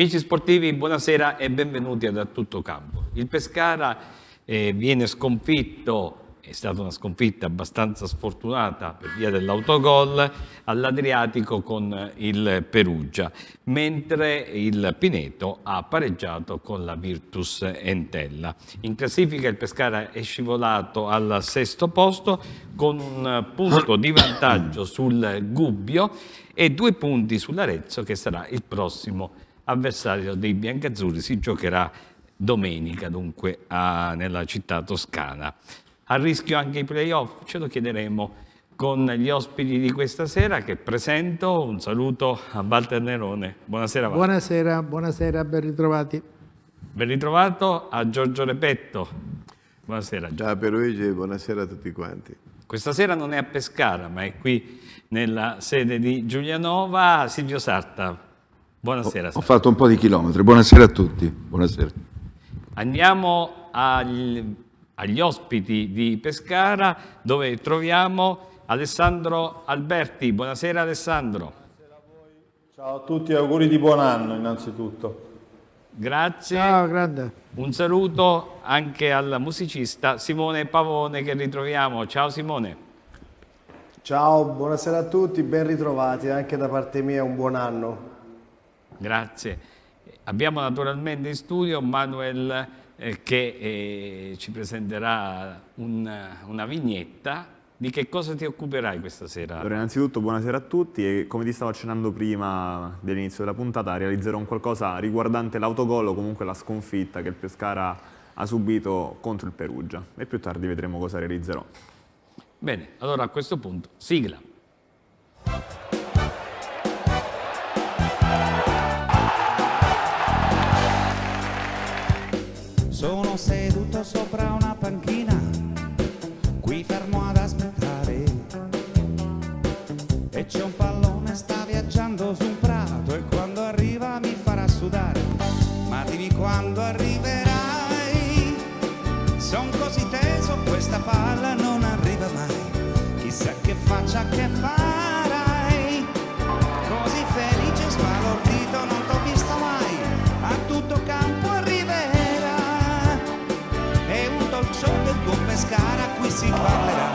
Amici sportivi, buonasera e benvenuti A Tutto Campo. Il Pescara eh, viene sconfitto è stata una sconfitta abbastanza sfortunata per via dell'autogol all'Adriatico con il Perugia, mentre il Pineto ha pareggiato con la Virtus Entella. In classifica il Pescara è scivolato al sesto posto con un punto di vantaggio sul Gubbio e due punti sull'Arezzo che sarà il prossimo avversario dei biancazzurri. Si giocherà domenica dunque a, nella città toscana. A rischio anche i playoff? Ce lo chiederemo con gli ospiti di questa sera che presento. Un saluto a Walter Nerone. Buonasera Walter. Buonasera, buonasera, ben ritrovati. Ben ritrovato a Giorgio Repetto. Buonasera. Ciao Pierluigi, buonasera a tutti quanti. Questa sera non è a Pescara, ma è qui nella sede di Giulianova. Silvio Sarta, buonasera. Ho, ho fatto un po' di chilometri, buonasera a tutti. Buonasera. Andiamo agli agli ospiti di Pescara dove troviamo Alessandro Alberti. Buonasera Alessandro. Buonasera a voi. Ciao a tutti e auguri di buon anno innanzitutto. Grazie. Ciao, grande. Un saluto anche al musicista Simone Pavone che ritroviamo. Ciao Simone. Ciao, buonasera a tutti, ben ritrovati, anche da parte mia un buon anno. Grazie. Abbiamo naturalmente in studio Manuel eh, che eh, ci presenterà un, una vignetta. Di che cosa ti occuperai questa sera? Allora, innanzitutto buonasera a tutti e come ti stavo accennando prima dell'inizio della puntata realizzerò un qualcosa riguardante l'autogol o comunque la sconfitta che il Pescara ha subito contro il Perugia e più tardi vedremo cosa realizzerò. Bene, allora a questo punto sigla. Sono seduto sopra una panchina, qui fermo ad aspettare. E c'è un pallone, sta viaggiando su un prato e quando arriva mi farà sudare. Ma dimmi quando arriverai. Son così teso, questa palla non arriva mai. Chissà che faccia che farai. Si parlerà,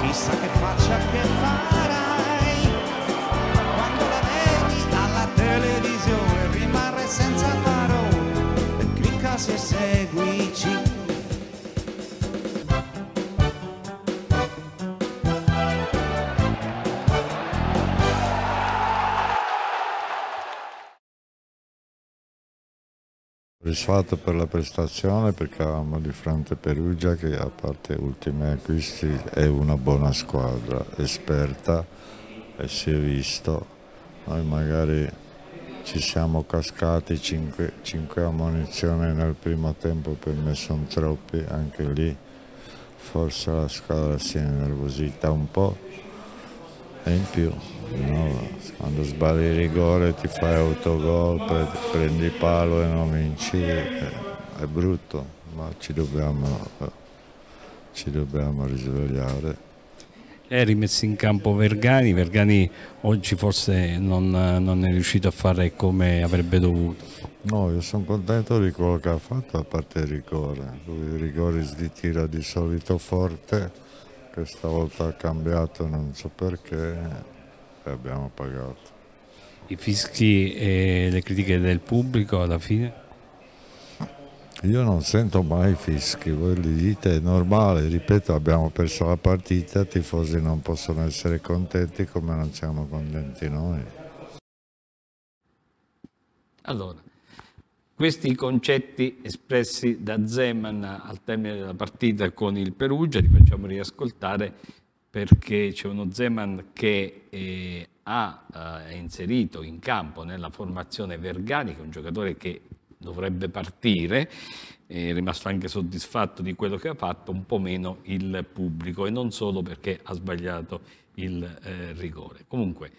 chissà che faccia che farai. Quando la vedi alla televisione rimarre senza parole, clicca se seguici. Soddisfatto per la prestazione perché avevamo di fronte Perugia che a parte ultimi acquisti è una buona squadra, esperta e si è visto. Noi magari ci siamo cascati 5, 5 ammonizioni nel primo tempo, per me sono troppi, anche lì forse la squadra si è innervosita un po' e in più no, quando sbagli il rigore ti fai autogol, prendi palo e non vinci, è, è brutto, ma ci dobbiamo, ci dobbiamo risvegliare. È rimesso in campo Vergani, Vergani oggi forse non, non, è riuscito a fare come avrebbe dovuto. No, io sono contento di quello che ha fatto a parte il rigore, lui i rigori di tira di solito forte, questa volta ha cambiato non so perché e abbiamo pagato. I fischi e le critiche del pubblico alla fine? Io non sento mai fischi, voi li dite, è normale, ripeto, abbiamo perso la partita, i tifosi non possono essere contenti come non siamo contenti noi. Allora, questi concetti espressi da Zeman al termine della partita con il Perugia li facciamo riascoltare perché c'è uno Zeman che eh, ha eh, inserito in campo nella formazione Vergani, che è un giocatore che dovrebbe partire, è rimasto anche soddisfatto di quello che ha fatto, un po' meno il pubblico e non solo perché ha sbagliato il eh, rigore. Comunque,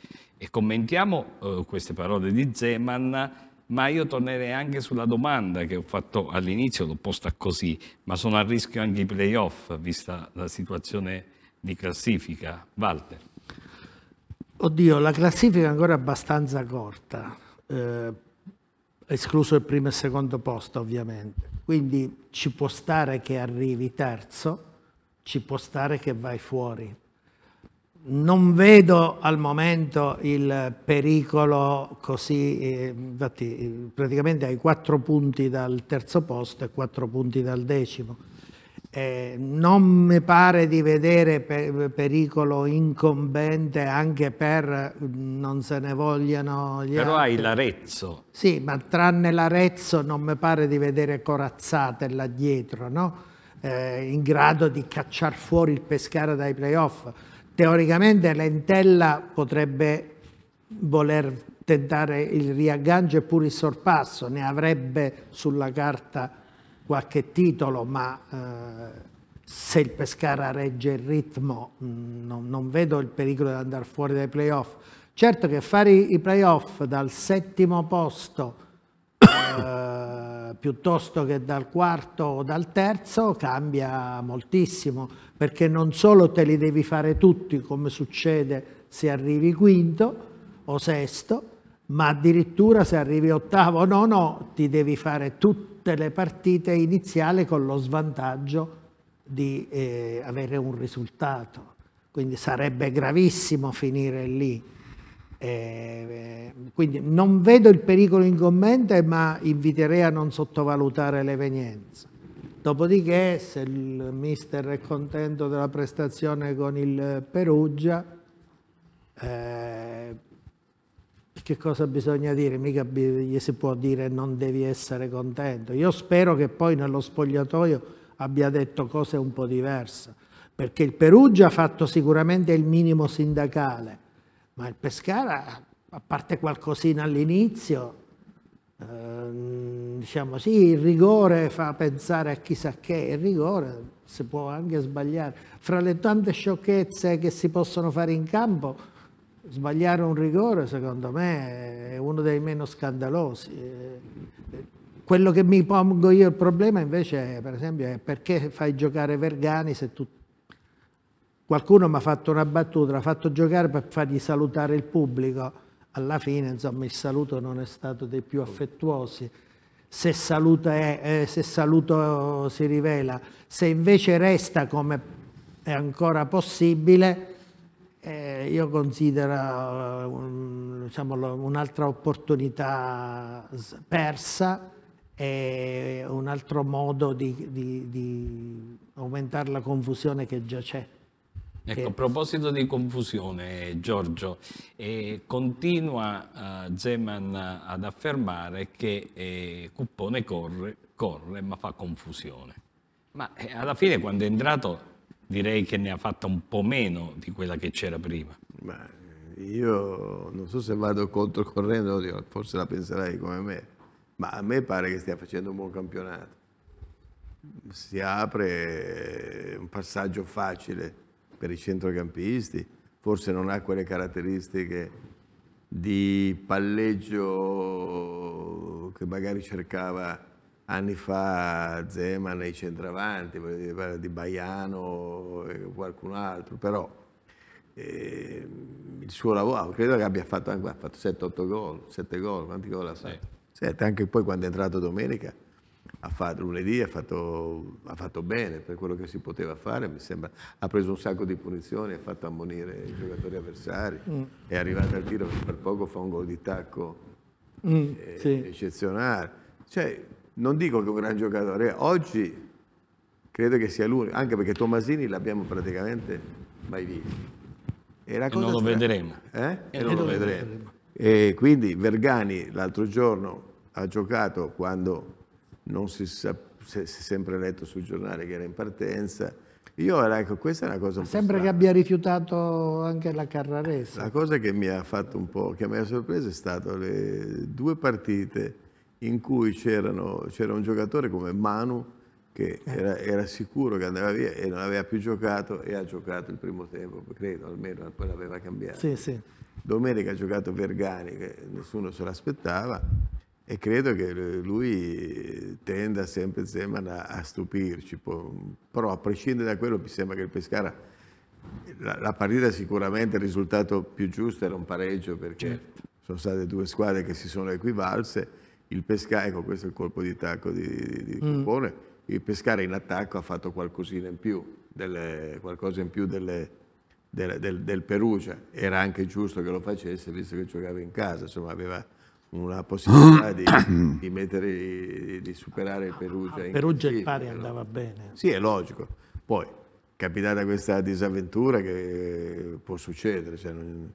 commentiamo eh, queste parole di Zeman, ma io tornerei anche sulla domanda che ho fatto all'inizio, l'ho posta così, ma sono a rischio anche i playoff, vista la situazione di classifica. Walter. Oddio, la classifica è ancora abbastanza corta. Eh, escluso il primo e secondo posto ovviamente. Quindi ci può stare che arrivi terzo, ci può stare che vai fuori. Non vedo al momento il pericolo così, eh, infatti praticamente hai quattro punti dal terzo posto e quattro punti dal decimo. Eh, non mi pare di vedere per, pericolo incombente anche per non se ne vogliano gli Però altri. hai l'Arezzo. Sì, ma tranne l'Arezzo non mi pare di vedere corazzate là dietro, no? Eh, in grado di cacciare fuori il Pescara dai playoff. Teoricamente Lentella potrebbe voler tentare il riaggancio e pure il sorpasso, ne avrebbe sulla carta qualche titolo, ma eh, se il Pescara regge il ritmo mh, non, non vedo il pericolo di andare fuori dai playoff. Certo che fare i playoff dal settimo posto eh, piuttosto che dal quarto o dal terzo cambia moltissimo perché non solo te li devi fare tutti come succede se arrivi quinto o sesto ma addirittura se arrivi ottavo o nono ti devi fare tutte le partite iniziali con lo svantaggio di eh, avere un risultato quindi sarebbe gravissimo finire lì eh, quindi non vedo il pericolo incombente, ma inviterei a non sottovalutare l'evenienza. Dopodiché, se il mister è contento della prestazione con il Perugia, eh, che cosa bisogna dire? Mica gli si può dire non devi essere contento. Io spero che poi nello spogliatoio abbia detto cose un po' diverse, perché il Perugia ha fatto sicuramente il minimo sindacale, ma il Pescara, a parte qualcosina all'inizio, ehm, diciamo sì, il rigore fa pensare a chissà che, il rigore si può anche sbagliare. Fra le tante sciocchezze che si possono fare in campo, sbagliare un rigore secondo me è uno dei meno scandalosi. Eh, Quello che mi pongo io il problema invece, per esempio, è perché fai giocare Vergani se tu Qualcuno mi ha fatto una battuta, l'ha fatto giocare per fargli salutare il pubblico. Alla fine, insomma, il saluto non è stato dei più affettuosi. Se, è- eh, se saluto si rivela, se invece resta come è ancora possibile, eh, io considero un- diciamo, un'altra opportunità persa e un altro modo di, di- di aumentare la confusione che già c'è. Ecco, a proposito di confusione, Giorgio, eh, continua eh, Zeman ad affermare che eh, Cuppone corre, corre, ma fa confusione. Ma eh, alla fine, quando è entrato, direi che ne ha fatta un po' meno di quella che c'era prima. Ma io non so se vado controcorrendo, oddio, forse la penserai come me, ma a me pare che stia facendo un buon campionato. Si apre un passaggio facile per i centrocampisti, forse non ha quelle caratteristiche di palleggio che magari cercava anni fa Zeman nei centravanti, di Baiano e qualcun altro, però eh, il suo lavoro, credo che abbia fatto anche, ha fatto 7-8 gol, 7 gol, quanti gol ha fatto? 7, anche poi quando è entrato domenica, ha fatto, lunedì ha fatto, ha fatto bene per quello che si poteva fare, mi sembra, ha preso un sacco di punizioni, ha fatto ammonire i giocatori avversari, è arrivato al tiro, per poco fa un gol di tacco eh, sì. eccezionale. Cioè, non dico che è un gran giocatore, oggi credo che sia l'unico, anche perché Tomasini l'abbiamo praticamente mai visto. E, la E non lo vedremo. Eh? E E non lo lo vedremo. E quindi Vergani l'altro giorno ha giocato quando non si, sa- si è sempre letto sul giornale che era in partenza. Io, ecco, questa è una cosa un po' Sembra che abbia rifiutato anche la Carrarese. La cosa che mi ha fatto un po', che mi ha sorpreso è stato le due partite in cui c'era un giocatore come Manu che era, era sicuro che andava via e non aveva più giocato e ha giocato il primo tempo, credo almeno, poi l'aveva cambiato. Sì, sì. Domenica ha giocato Vergani, che nessuno se l'aspettava, e credo che lui tenda sempre Zeman a, a stupirci. Però a prescindere da quello mi sembra che il Pescara, la, la partita sicuramente il risultato più giusto era un pareggio perché sono state due squadre che si sono equivalse il Pescara, ecco questo è il colpo di tacco di, di, di Cupone, il Pescara in attacco ha fatto qualcosina in più, delle- qualcosa in più delle- del, del- del Perugia, era anche giusto che lo facesse visto che giocava in casa, insomma aveva una possibilità di, di mettere, di, di superare il Perugia. in Perugia il pari no? andava bene. Sì, è logico. Poi, capitata questa disavventura che può succedere, cioè, non-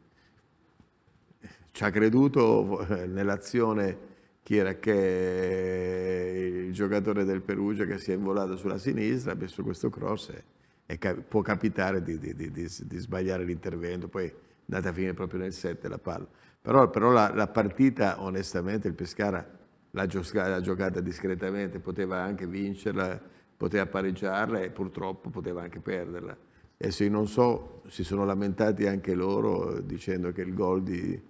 ci ha creduto eh, nell'azione chi era che il giocatore del Perugia che si è involato sulla sinistra, ha messo questo cross e, e può capitare di, di- di- di- sbagliare l'intervento, poi è andata a finire proprio nel 7 la palla. Però, però la, la partita, onestamente, il Pescara l'ha, gioca- l'ha giocata discretamente, poteva anche vincerla, poteva pareggiarla e purtroppo poteva anche perderla. Adesso io non so, si sono lamentati anche loro dicendo che il gol di,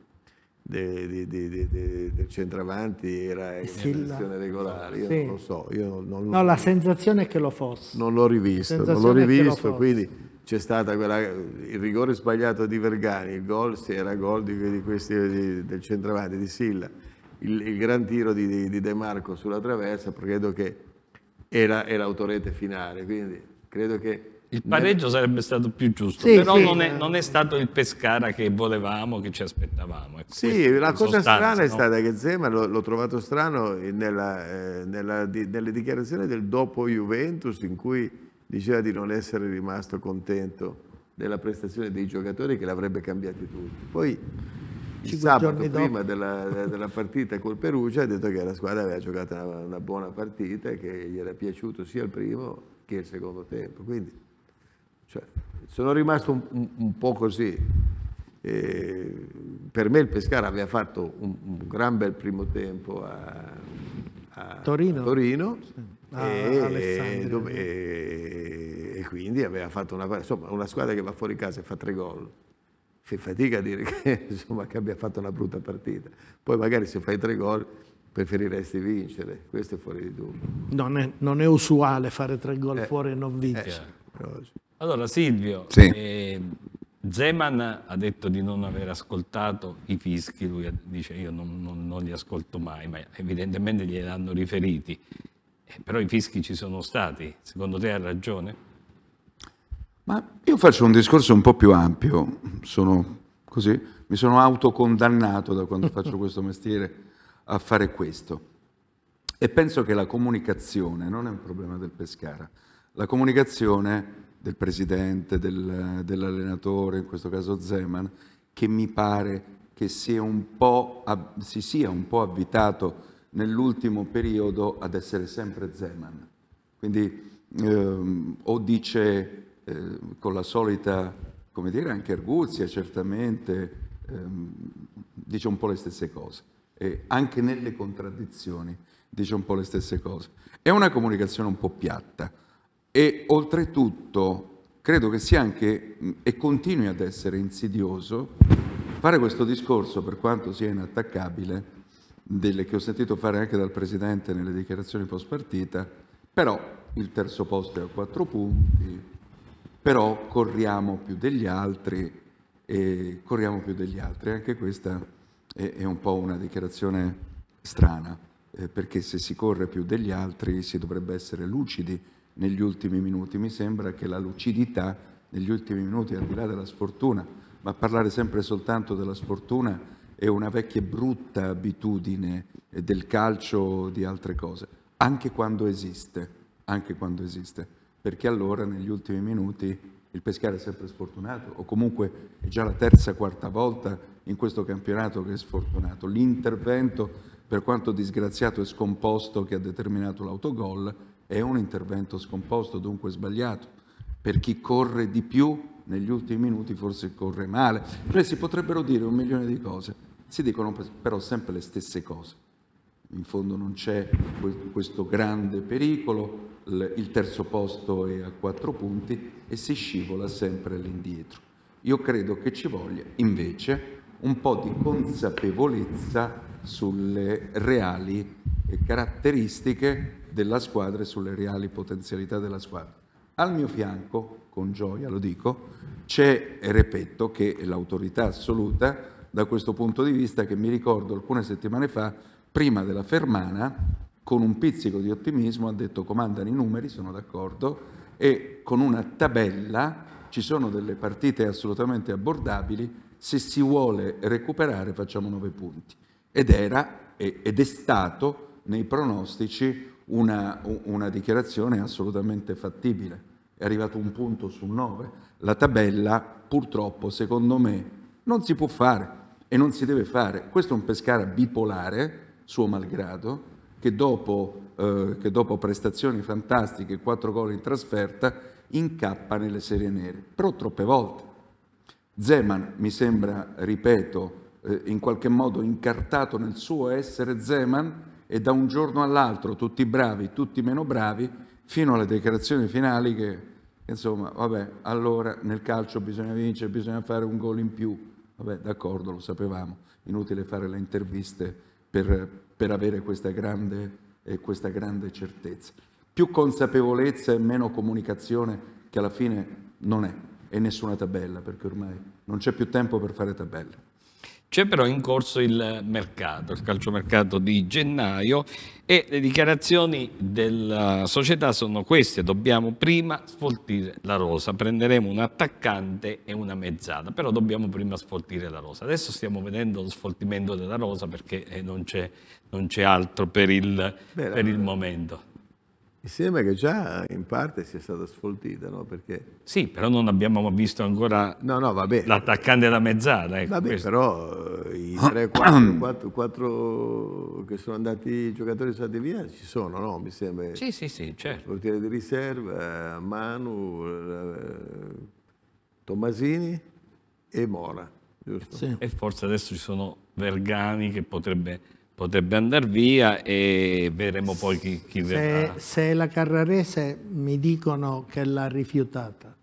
de- di- di- del centravanti era in Silla. versione regolare, io Sì. non lo so, io non, non- No, la sensazione è che lo fosse. non l'ho rivisto, non l'ho lo rivisto, quindi c'è stata quella, il rigore sbagliato di Vergani, il gol se era gol di, di questi, di- del centravanti, di Silla, il, il gran tiro di, di- di De Marco sulla traversa, credo che era, era autorete finale, quindi credo che... Il pareggio sarebbe stato più giusto, Sì, però sì. non, è, non è stato il Pescara che volevamo, che ci aspettavamo. Ecco, Sì, la cosa sostanza, strana è no? stata che Zema l'ho, l'ho trovato strano nella, eh, nella di- nelle dichiarazioni del dopo Juventus in cui diceva di non essere rimasto contento della prestazione dei giocatori che l'avrebbe cambiati tutti. Poi il sabato prima della, della partita col Perugia ha detto che la squadra aveva giocato una, una buona partita e che gli era piaciuto sia il primo che il secondo tempo. Quindi cioè, sono rimasto un, un- un po' così. Eh, per me il Pescara aveva fatto un, un gran bel primo tempo a, a- Torino? a Torino, Ah, e, e- e quindi aveva fatto una, insomma, una squadra che va fuori casa e fa tre gol. Fai fatica a dire che, insomma, che abbia fatto una brutta partita. Poi magari se fai tre gol preferiresti vincere, questo è fuori di dubbio. Non è, non è usuale fare tre gol Eh, fuori e non vincere. Però- Allora Silvio, Sì. eh, Zeman ha detto di non aver ascoltato i fischi, lui dice io non, non- non li ascolto mai, ma evidentemente glieli hanno riferiti. Eh, però i fischi ci sono stati, secondo te ha ragione? Ma io faccio un discorso un po' più ampio, sono così, mi sono autocondannato da quando faccio questo mestiere a fare questo. E penso che la comunicazione non è un problema del Pescara, la comunicazione del presidente, del- dell'allenatore, in questo caso Zeman, che mi pare che sia av- si sia un po' avvitato nell'ultimo periodo ad essere sempre Zeman. Quindi ehm, o dice eh, con la solita, come dire, anche arguzia certamente, ehm, dice un po' le stesse cose. E anche nelle contraddizioni dice un po' le stesse cose. È una comunicazione un po' piatta e oltretutto credo che sia anche e continui ad essere insidioso fare questo discorso, per quanto sia inattaccabile, delle che ho sentito fare anche dal Presidente nelle dichiarazioni post partita, però il terzo posto è a quattro punti, però corriamo più degli altri e corriamo più degli altri. Anche questa è, è un po' una dichiarazione strana, eh, perché se si corre più degli altri si dovrebbe essere lucidi negli ultimi minuti. Mi sembra che la lucidità negli ultimi minuti, al di là della sfortuna, ma parlare sempre soltanto della sfortuna è una vecchia e brutta abitudine del calcio o di altre cose, anche quando esiste, anche quando esiste, perché allora negli ultimi minuti il Pescara è sempre sfortunato o comunque è già la terza, quarta volta in questo campionato che è sfortunato. L'intervento, per quanto disgraziato e scomposto che ha determinato l'autogol, è un intervento scomposto, dunque sbagliato. Per chi corre di più negli ultimi minuti forse corre male. Cioè si potrebbero dire un milione di cose, si dicono però sempre le stesse cose. In fondo non c'è que- questo grande pericolo, il terzo posto è a quattro punti e si scivola sempre all'indietro. Io credo che ci voglia invece un po' di consapevolezza sulle reali caratteristiche della squadra e sulle reali potenzialità della squadra. Al mio fianco, con gioia lo dico, c'è Repetto che è l'autorità assoluta da questo punto di vista che mi ricordo alcune settimane fa prima della Fermana, con un pizzico di ottimismo, ha detto comandano i numeri, sono d'accordo, e con una tabella ci sono delle partite assolutamente abbordabili, se si vuole recuperare facciamo nove punti. Ed era ed è stato nei pronostici una, una dichiarazione assolutamente fattibile. È arrivato un punto su nove. La tabella, purtroppo, secondo me, non si può fare e non si deve fare. Questo è un Pescara bipolare, suo malgrado, che dopo, eh, che dopo prestazioni fantastiche, quattro gol in trasferta, incappa nelle serie nere, però troppe volte. Zeman mi sembra, ripeto, eh, in qualche modo incartato nel suo essere Zeman e da un giorno all'altro tutti bravi, tutti meno bravi, fino alle dichiarazioni finali che, insomma, vabbè, allora nel calcio bisogna vincere, bisogna fare un gol in più. Vabbè, d'accordo, lo sapevamo, inutile fare le interviste per, per avere questa grande, eh, questa grande certezza. Più consapevolezza e meno comunicazione che alla fine non è, e nessuna tabella, perché ormai non c'è più tempo per fare tabelle. C'è però in corso il mercato, il calciomercato di gennaio e le dichiarazioni della società sono queste, dobbiamo prima sfoltire la rosa, prenderemo un attaccante e una mezzata, però dobbiamo prima sfoltire la rosa. Adesso stiamo vedendo lo sfoltimento della rosa perché eh, non c'è altro per il, Beh, per il momento. Mi sembra che già in parte sia stata sfoltita, no? Perché... Sì, però non abbiamo visto ancora no, no, l'attaccante della mezzala. Ecco, vabbè, questo. però i 3, 4, 4, 4, che sono andati, i giocatori sono andati via, ci sono, no? Mi sembra. Sì, sì, sì, certo. Portiere di riserva, Manu, eh, Tommasini e Mora, giusto? Sì. E forse adesso ci sono Vergani che potrebbe potrebbe andare via e vedremo poi chi, chi se, verrà. Se la Carrarese mi dicono che l'ha rifiutata,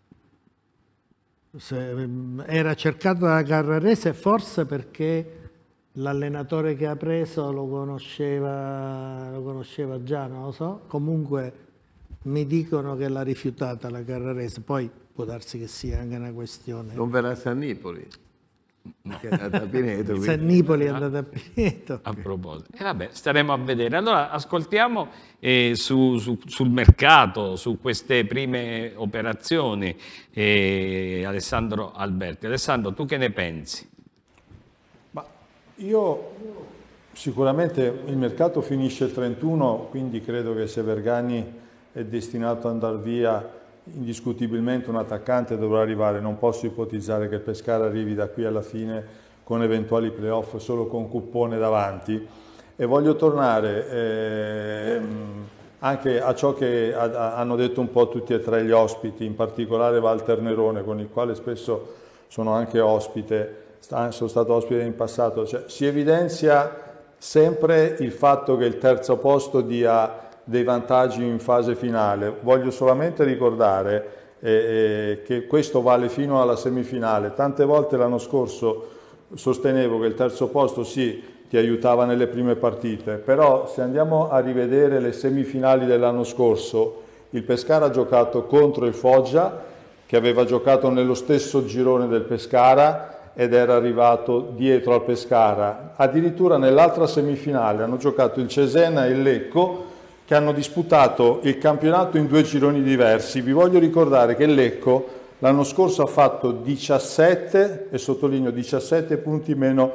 se mm, era cercata da Carrarese forse perché l'allenatore che ha preso lo conosceva, lo conosceva già, non lo so, comunque mi dicono che l'ha rifiutata la Carrarese, poi può darsi che sia anche una questione. Non verrà a San Nipoli? Che è andata a Pineto. San Nipoli è andata a Pineto. A proposito. E vabbè, staremo a vedere. Allora, ascoltiamo eh, su, su, sul mercato, su queste prime operazioni, eh, Alessandro Alberti. Alessandro, tu che ne pensi? Ma io sicuramente il mercato finisce il 31, quindi credo che se Vergani è destinato ad andare via indiscutibilmente un attaccante dovrà arrivare, non posso ipotizzare che Pescara arrivi da qui alla fine con eventuali playoff solo con Cuppone davanti. E voglio tornare eh, anche a ciò che hanno detto un po' tutti e tre gli ospiti, in particolare Walter Nerone con il quale spesso sono anche ospite, sono stato ospite in passato, cioè, si evidenzia sempre il fatto che il terzo posto dia dei vantaggi in fase finale. Voglio solamente ricordare eh, eh, che questo vale fino alla semifinale. Tante volte l'anno scorso sostenevo che il terzo posto sì ti aiutava nelle prime partite, però se andiamo a rivedere le semifinali dell'anno scorso, il Pescara ha giocato contro il Foggia, che aveva giocato nello stesso girone del Pescara ed era arrivato dietro al Pescara. Addirittura nell'altra semifinale hanno giocato il Cesena e il Lecco, che hanno disputato il campionato in due gironi diversi. Vi voglio ricordare che Lecco l'anno scorso ha fatto 17, e sottolineo 17 punti meno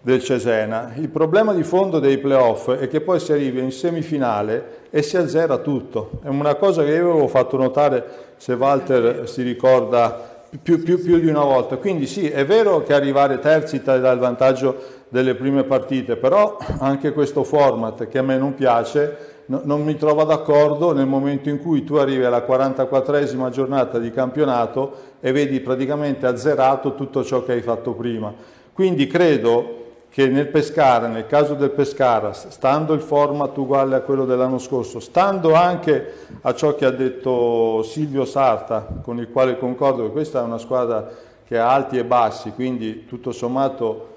del Cesena. Il problema di fondo dei playoff è che poi si arriva in semifinale e si azzera tutto. È una cosa che io avevo fatto notare, se Walter si ricorda, più, più, più di una volta. Quindi sì, è vero che arrivare terzi dà il vantaggio delle prime partite, però anche questo format che a me non piace no, non mi trovo d'accordo nel momento in cui tu arrivi alla 44esima giornata di campionato e vedi praticamente azzerato tutto ciò che hai fatto prima. Quindi credo che nel Pescara, nel caso del Pescara, stando il format uguale a quello dell'anno scorso, stando anche a ciò che ha detto Silvio Sarta, con il quale concordo che questa è una squadra che ha alti e bassi, quindi tutto sommato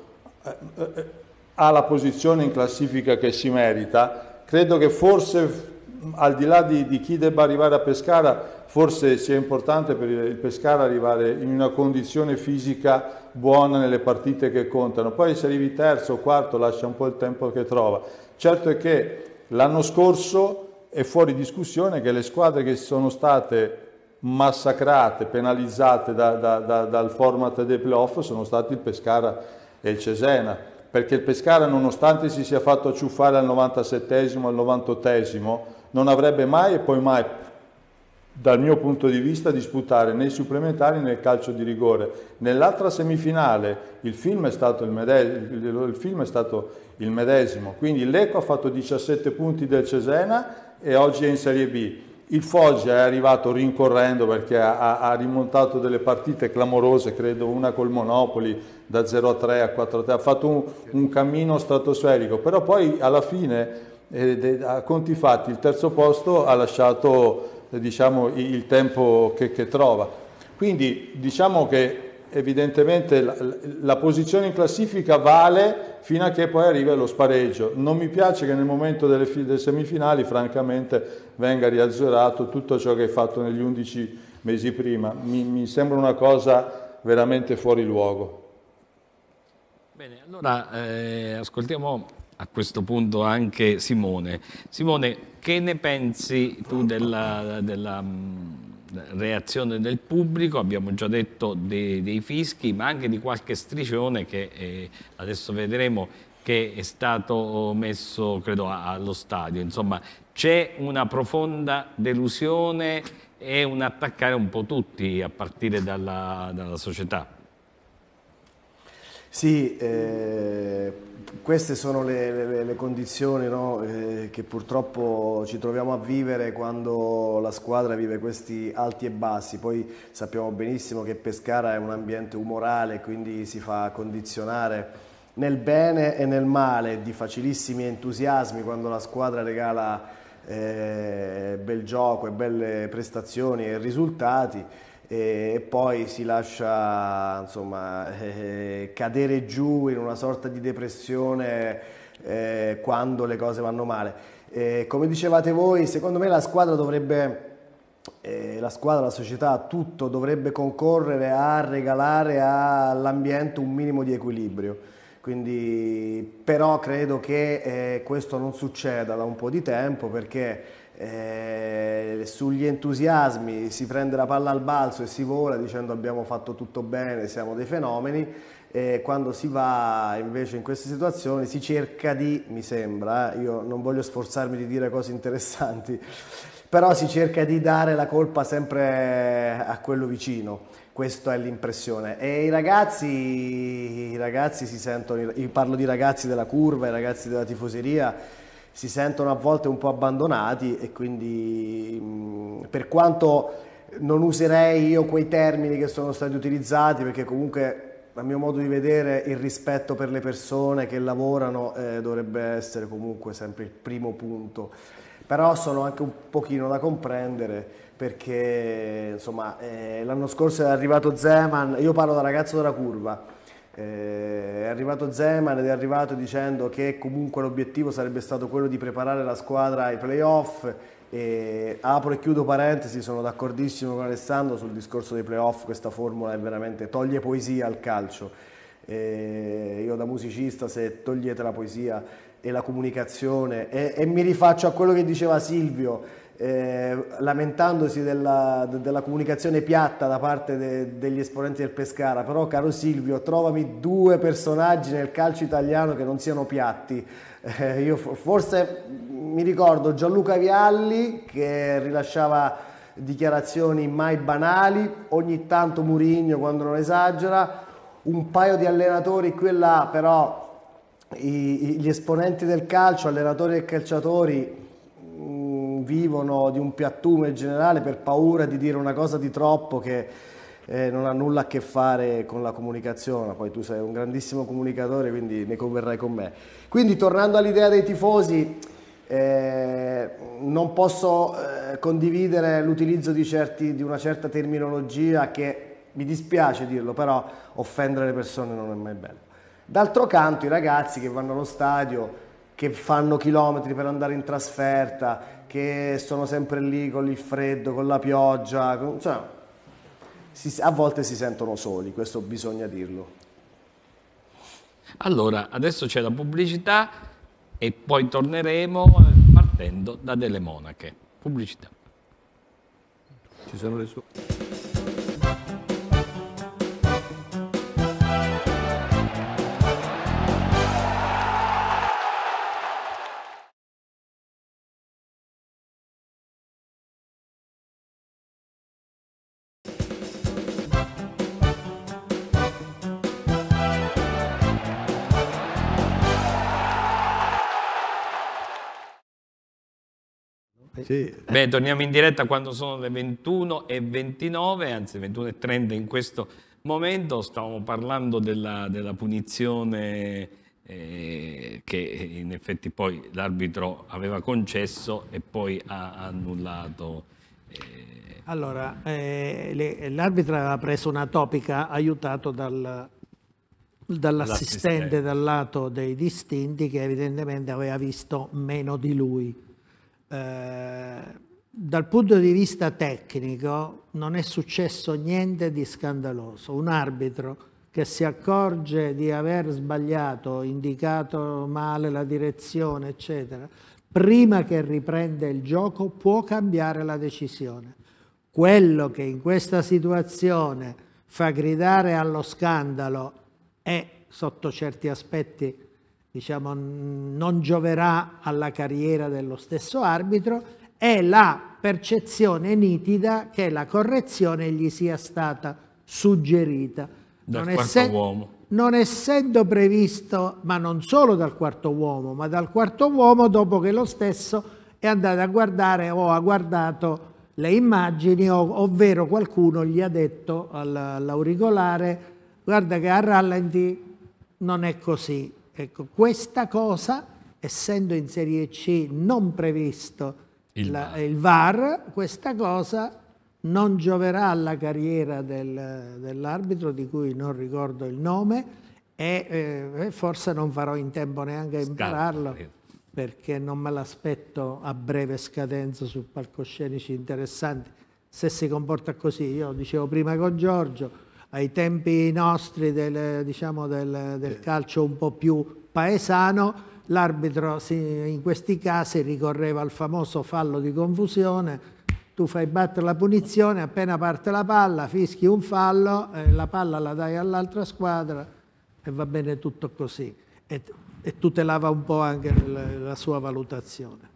eh, eh, ha la posizione in classifica che si merita, credo che forse al di là di, di, chi debba arrivare a Pescara, forse sia importante per il Pescara arrivare in una condizione fisica buona nelle partite che contano. Poi se arrivi terzo o quarto lascia un po' il tempo che trova. Certo è che l'anno scorso è fuori discussione che le squadre che sono state massacrate, penalizzate da, da, da, dal format dei playoff sono stati il Pescara e il Cesena, perché il Pescara nonostante si sia fatto acciuffare al 97esimo, al 98esimo, non avrebbe mai e poi mai dal mio punto di vista disputare nei supplementari né nel calcio di rigore. Nell'altra semifinale il film, il film è stato il medesimo, quindi l'Eco ha fatto 17 punti del Cesena e oggi è in Serie B. Il Foggia è arrivato rincorrendo perché ha, ha, rimontato delle partite clamorose, credo una col Monopoli da 0 a 3 a 4 a 3, ha fatto un, un cammino stratosferico, però poi alla fine, eh, a conti fatti, il terzo posto ha lasciato diciamo, il tempo che, che, trova. Quindi diciamo che evidentemente la, la, posizione in classifica vale fino a che poi arriva lo spareggio. Non mi piace che nel momento delle, delle semifinali francamente venga riazzerato tutto ciò che hai fatto negli 11 mesi prima. Mi, mi sembra una cosa veramente fuori luogo. Bene, allora eh, ascoltiamo a questo punto anche Simone. Simone, che ne pensi tu della, della mm, reazione del pubblico? Abbiamo già detto dei, dei, fischi, ma anche di qualche striscione che eh, adesso vedremo che è stato messo, credo, allo stadio. Insomma, c'è una profonda delusione e un attaccare un po' tutti a partire dalla, dalla società. Sì, eh, queste sono le, le, le condizioni no, eh, che purtroppo ci troviamo a vivere quando la squadra vive questi alti e bassi. Poi sappiamo benissimo che Pescara è un ambiente umorale, quindi si fa condizionare nel bene e nel male di facilissimi entusiasmi quando la squadra regala eh, bel gioco e belle prestazioni e risultati e poi si lascia insomma, eh, cadere giù in una sorta di depressione eh, quando le cose vanno male. Eh, come dicevate voi, secondo me la squadra dovrebbe, eh, la squadra, la società, tutto dovrebbe concorrere a regalare all'ambiente un minimo di equilibrio. Quindi, però credo che eh, questo non succeda da un po' di tempo perché eh, sugli entusiasmi si prende la palla al balzo e si vola dicendo abbiamo fatto tutto bene, siamo dei fenomeni e quando si va invece in queste situazioni si cerca di, mi sembra, eh, io non voglio sforzarmi di dire cose interessanti, però si cerca di dare la colpa sempre a quello vicino, questa è l'impressione. E i ragazzi, i ragazzi si sentono, io parlo di ragazzi della curva, i ragazzi della tifoseria, si sentono a volte un po' abbandonati e quindi mh, per quanto non userei io quei termini che sono stati utilizzati perché comunque a mio modo di vedere il rispetto per le persone che lavorano eh, dovrebbe essere comunque sempre il primo punto. Però sono anche un pochino da comprendere perché insomma eh, l'anno scorso è arrivato Zeman io parlo da ragazzo della curva è arrivato Zeman ed è arrivato dicendo che comunque l'obiettivo sarebbe stato quello di preparare la squadra ai playoff e apro e chiudo parentesi, sono d'accordissimo con Alessandro sul discorso dei playoff, questa formula è veramente toglie poesia al calcio. Eh, io da musicista se togliete la poesia e la comunicazione e, e mi rifaccio a quello che diceva Silvio, eh, lamentandosi della, della, comunicazione piatta da parte de, degli esponenti del Pescara, però caro Silvio, trovami due personaggi nel calcio italiano che non siano piatti. Eh, io forse mi ricordo Gianluca Vialli che rilasciava dichiarazioni mai banali, ogni tanto Murigno quando non esagera, un paio di allenatori qui e là, però i, gli esponenti del calcio, allenatori e calciatori vivono di un piattume generale per paura di dire una cosa di troppo che eh, non ha nulla a che fare con la comunicazione, poi tu sei un grandissimo comunicatore quindi ne converrai con me. Quindi tornando all'idea dei tifosi, eh, non posso eh, condividere l'utilizzo di, di una certa terminologia che mi dispiace dirlo, però offendere le persone non è mai bello. D'altro canto i ragazzi che vanno allo stadio, che fanno chilometri per andare in trasferta, che sono sempre lì con il freddo, con la pioggia, con, cioè, si, a volte si sentono soli, questo bisogna dirlo. Allora, adesso c'è la pubblicità, e poi torneremo eh, partendo da delle monache. Pubblicità. Ci sono le sue. Sì, Beh, torniamo in diretta quando sono le 21 e 29, anzi 21 e 30 in questo momento. Stavamo parlando della, della punizione eh, che in effetti poi l'arbitro aveva concesso e poi ha annullato. eh, Allora, eh, le- l'arbitro aveva preso una topica aiutato dal- dall'assistente L'assistente. dal lato dei distinti che evidentemente aveva visto meno di lui. Eh, dal punto di vista tecnico non è successo niente di scandaloso. Un arbitro che si accorge di aver sbagliato, indicato male la direzione, eccetera, prima che riprenda il gioco può cambiare la decisione. Quello che in questa situazione fa gridare allo scandalo e sotto certi aspetti diciamo, non gioverà alla carriera dello stesso arbitro è la percezione nitida che la correzione gli sia stata suggerita. Dal Non uomo. non essendo previsto, ma non solo dal quarto uomo, ma dal quarto uomo dopo che lo stesso è andato a guardare o ha guardato le immagini, ovvero qualcuno gli ha detto all- all'auricolare, guarda che a rallenti non è così. Ecco, questa cosa, essendo in Serie C non previsto Il la- VAR. il VAR, questa cosa non gioverà alla carriera del- dell'arbitro di cui non ricordo il nome e eh, forse non farò in tempo neanche a impararlo credo. perché non me l'aspetto a breve scadenza su palcoscenici interessanti se si comporta così. Io dicevo prima con Giorgio, ai tempi nostri del, diciamo, del, del calcio un po' più paesano, l'arbitro in questi casi ricorreva al famoso fallo di confusione, tu fai battere la punizione, appena parte la palla, fischi un fallo, eh, la palla la dai all'altra squadra e va bene tutto così. E, e tutelava un po' anche la, la sua valutazione.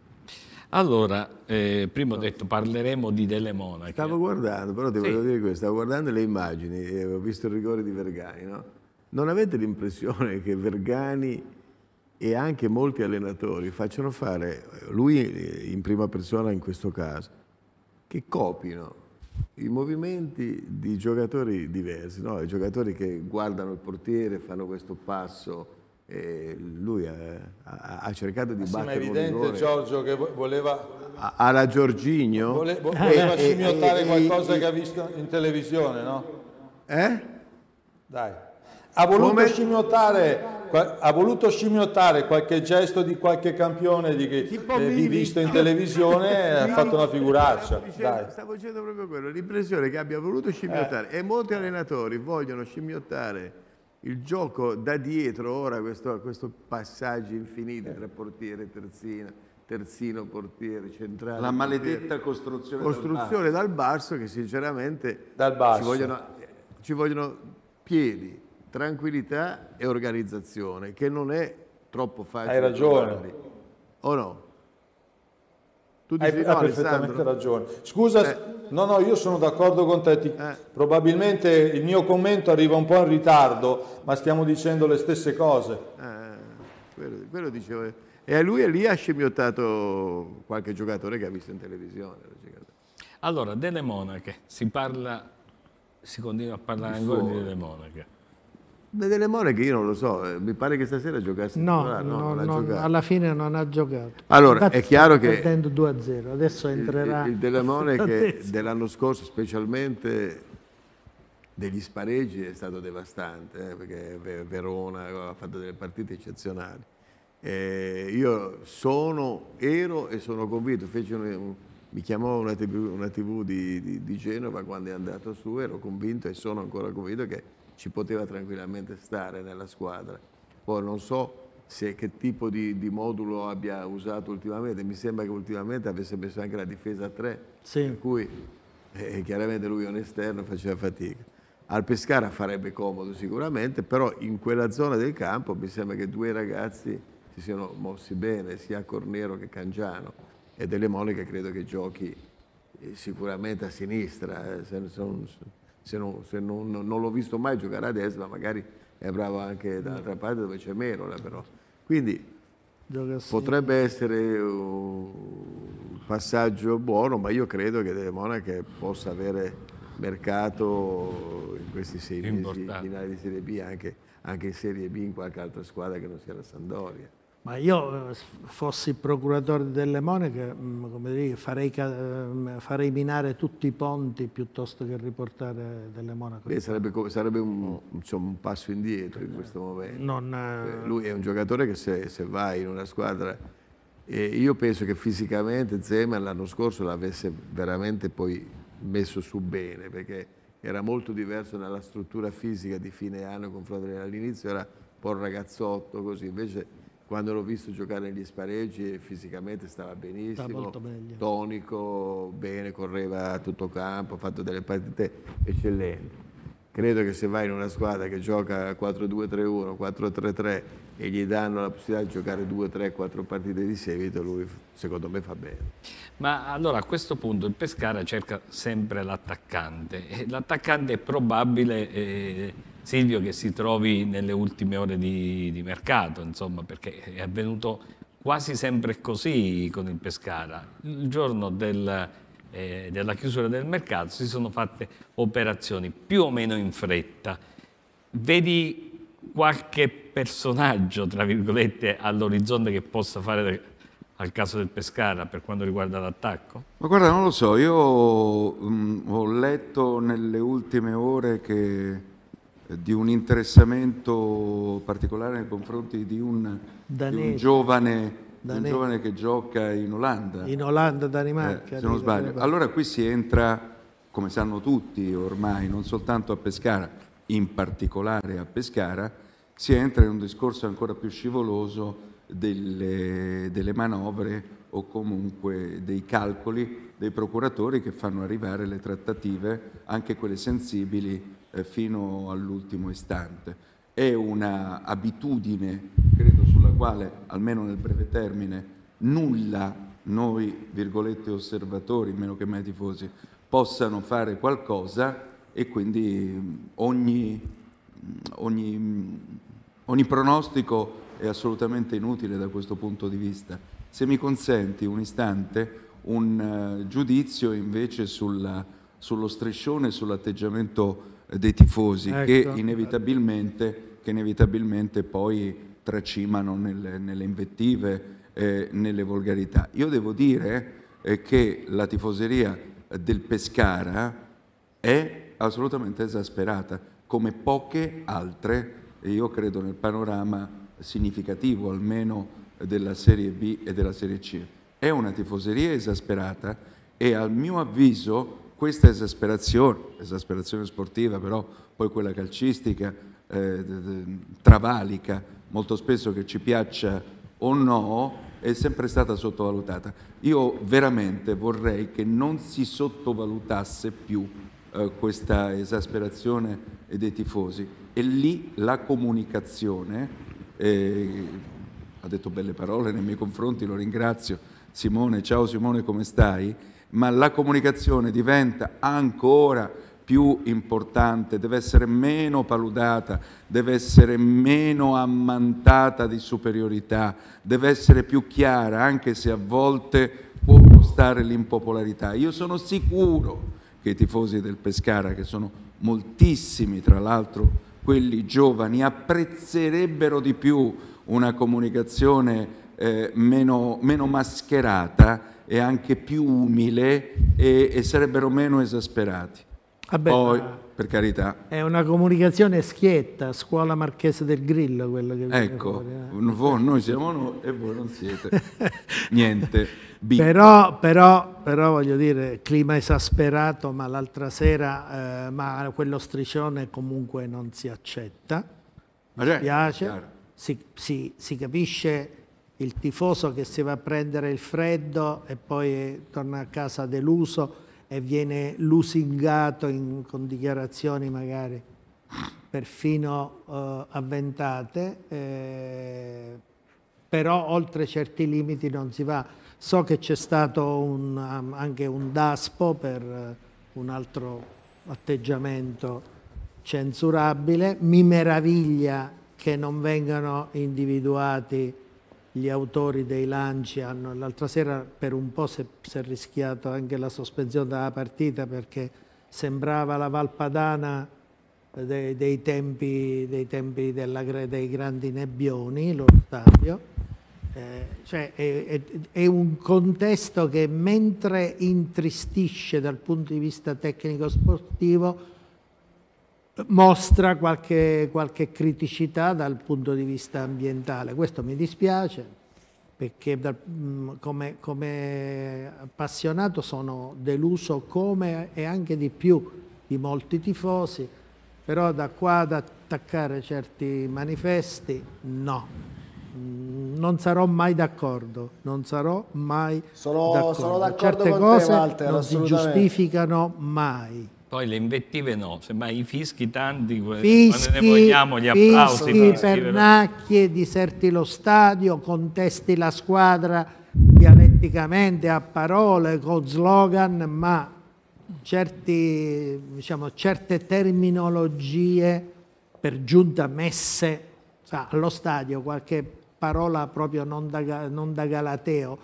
Allora, eh, prima ho detto parleremo di delle monache. Stavo guardando, però ti Sì. volevo dire questo, stavo guardando le immagini e ho visto il rigore di Vergani, no? Non avete l'impressione che Vergani e anche molti allenatori facciano fare, lui in prima persona in questo caso, che copino i movimenti di giocatori diversi, no? I giocatori che guardano il portiere, fanno questo passo, e lui ha, ha- ha cercato di Sì, ma è battere evidente rigore Giorgio che vo- voleva, a- alla Giorginio. vole- vo- voleva E- e- scimmiottare e- qualcosa che ha visto in televisione, no? Eh? Dai. Ha voluto, scimmiottare, ha voluto scimmiottare qualche gesto di qualche campione di, che, eh, di visto in televisione e ha fatto una figuraccia. Stavo dicendo, Dai. stavo dicendo proprio quello, l'impressione che abbia voluto scimmiottare Eh. e molti allenatori vogliono scimmiottare il gioco da dietro, ora questo, questo passaggio infinito tra portiere e terzino, terzino, portiere, centrale. La portiere. maledetta costruzione. del costruzione dal basso che sinceramente Dal basso. Ci, vogliono, ci vogliono piedi, tranquillità e organizzazione, che non è troppo facile. Hai ragione. O no? Tu Hai, dici hai no, perfettamente ragione. Scusa, no, no, io sono d'accordo con te. ti- Eh. Probabilmente il mio commento arriva un po' in ritardo, ma stiamo dicendo le stesse cose. Eh, quello, quello dicevo. E a lui lì ha scimmiottato qualche giocatore che ha visto in televisione. Allora, delle monache, si parla, si continua a parlare ancora di delle monache. Delle monache io non lo so, eh, mi pare che stasera giocasse No, titolare, no, non non- alla fine non ha giocato. Allora, è Infatti chiaro sta che- perdendo 2-0, adesso entrerà. Il, il delle monache all'ottantesimo. dell'anno scorso, specialmente degli spareggi, è stato devastante, eh, perché Ve- Verona ha fatto delle partite eccezionali. Eh, io sono, ero e sono convinto, un- mi chiamò una TV, una TV di, di- di Genova quando è andato su, ero convinto e sono ancora convinto che ci poteva tranquillamente stare nella squadra. Poi non so se, che tipo di, di, modulo abbia usato ultimamente. Mi sembra che ultimamente avesse messo anche la difesa a 3, sì. per cui eh, chiaramente lui è un esterno faceva fatica. Al Pescara farebbe comodo sicuramente, però in quella zona del campo mi sembra che due ragazzi si siano mossi bene, sia Cornero che Cangiano. E Delle Monica credo che giochi eh, sicuramente a sinistra, eh, se, se, se, non, se non, non l'ho visto mai giocare a destra, magari è bravo anche dall'altra parte dove c'è Merola però. Quindi potrebbe essere un passaggio buono, ma io credo che Delle Monache possa avere mercato in questi sei mesi finali di Serie B, anche, anche in Serie B in qualche altra squadra che non sia la Sandoria. Ma io eh, fossi procuratore delle Monache, mm, come dire, farei, mm, farei, minare tutti i ponti piuttosto che riportare delle Monache. Beh, sarebbe, sarebbe un, insomma, un, passo indietro in questo momento. Non, eh... Lui è un giocatore che se, se va in una squadra... E io penso che fisicamente Zeman l'anno scorso l'avesse veramente poi messo su bene, perché era molto diverso nella struttura fisica di fine anno confronto all'inizio, era un po' ragazzotto così, invece quando l'ho visto giocare negli spareggi fisicamente stava benissimo, tonico, bene, correva a tutto campo, ha fatto delle partite eccellenti. Credo che se vai in una squadra che gioca 4-2-3-1, 4-3-3 e gli danno la possibilità di giocare 2, 3, 4 partite di seguito, lui secondo me fa bene. Ma allora a questo punto il Pescara cerca sempre l'attaccante l'attaccante è probabile... Eh, Silvio che si trovi nelle ultime ore di, di mercato, insomma, perché è avvenuto quasi sempre così con il Pescara. Il giorno del, eh, della chiusura del mercato si sono fatte operazioni più o meno in fretta. Vedi qualche personaggio, tra virgolette, all'orizzonte che possa fare al caso del Pescara per quanto riguarda l'attacco? Ma guarda, non lo so, io mh, mm, ho letto nelle ultime ore che di un interessamento particolare nei confronti di un, di un, giovane, un giovane, che gioca in Olanda. In Olanda, Danimarca. Eh, se non sbaglio. Allora qui si entra, come sanno tutti ormai, non soltanto a Pescara, in particolare a Pescara, si entra in un discorso ancora più scivoloso delle, delle manovre o comunque dei calcoli dei procuratori che fanno arrivare le trattative, anche quelle sensibili, eh, fino all'ultimo istante. È un'abitudine, credo, sulla quale, almeno nel breve termine, nulla noi, virgolette, osservatori, meno che mai tifosi, possano fare qualcosa e quindi ogni, ogni, ogni pronostico è assolutamente inutile da questo punto di vista. Se mi consenti un istante, un uh, giudizio invece sulla, sullo striscione, sull'atteggiamento dei tifosi ecco. che, inevitabilmente, che, inevitabilmente, poi tracimano nelle, nelle invettive, eh, nelle volgarità. Io devo dire eh, che la tifoseria del Pescara è assolutamente esasperata, come poche altre, io credo nel panorama significativo almeno della Serie B e della Serie C. È una tifoseria esasperata e a mio avviso questa esasperazione, esasperazione sportiva però poi quella calcistica, eh, travalica, molto spesso che ci piaccia o no, è sempre stata sottovalutata. Io veramente vorrei che non si sottovalutasse più eh, questa esasperazione dei tifosi e lì la comunicazione, eh, ha detto belle parole nei miei confronti, lo ringrazio. Simone, ciao Simone, come stai? ma la comunicazione diventa ancora più importante, deve essere meno paludata, deve essere meno ammantata di superiorità, deve essere più chiara, anche se a volte può costare l'impopolarità. Io sono sicuro che i tifosi del Pescara, che sono moltissimi tra l'altro quelli giovani, apprezzerebbero di più una comunicazione eh, meno, meno mascherata e anche più umile e, e sarebbero meno esasperati. Vabbè, Poi, per carità. È una comunicazione schietta, scuola marchese del grillo quello che Ecco, fuori, eh. noi siamo noi e voi non siete. Niente. Però, però, però, voglio dire, clima esasperato, ma l'altra sera, eh, ma quello striscione comunque non si accetta. Mi cioè, piace. si, si, si capisce il tifoso che si va a prendere il freddo e poi torna a casa deluso e viene lusingato in- con dichiarazioni magari perfino eh, avventate, eh, però oltre certi limiti non si va. So che c'è stato un, anche un DASPO per eh, un altro atteggiamento censurabile, mi meraviglia che non vengano individuati gli autori dei lanci. Hanno- L'altra sera per un po' si è, rischiato anche la sospensione della partita perché sembrava la Valpadana dei, dei tempi, dei tempi della dei grandi nebbioni, lo stadio. Eh, cioè è, è- è un contesto che mentre intristisce dal punto di vista tecnico sportivo mostra qualche, qualche criticità dal punto di vista ambientale. Questo mi dispiace perché dal- mh, come, come appassionato sono deluso come e anche di più di molti tifosi, però da qua ad attaccare certi manifesti no. Mm, Non sarò mai d'accordo, non sarò mai Sono- d'accordo. sono d'accordo Certe con te, cose Walter, non si giustificano mai. Poi le invettive no, semmai i fischi tanti, fischi, quando ne vogliamo gli applausi. fischi, per scrivere- pernacchie, diserti lo stadio, contesti la squadra dialetticamente a parole con slogan, ma certi, diciamo, certe terminologie per giunta messe sa, allo stadio, qualche parola proprio non da, non da galateo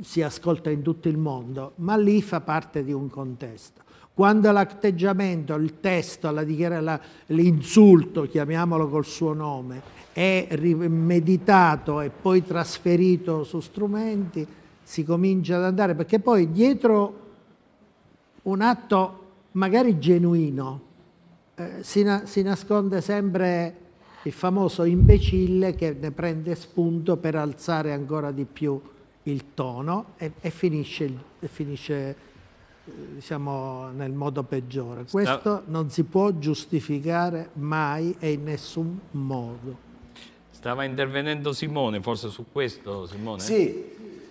si ascolta in tutto il mondo, ma lì fa parte di un contesto. Quando l'atteggiamento, il testo, l'insulto, chiamiamolo col suo nome, è meditato e poi trasferito su strumenti, si comincia ad andare, perché poi dietro un atto magari genuino eh, si, na- si nasconde sempre il famoso imbecille che ne prende spunto per alzare ancora di più il tono e, e finisce, finisce diciamo, nel modo peggiore. Questo non si può giustificare mai e in nessun modo. Stava intervenendo Simone, forse su questo Simone? Sì,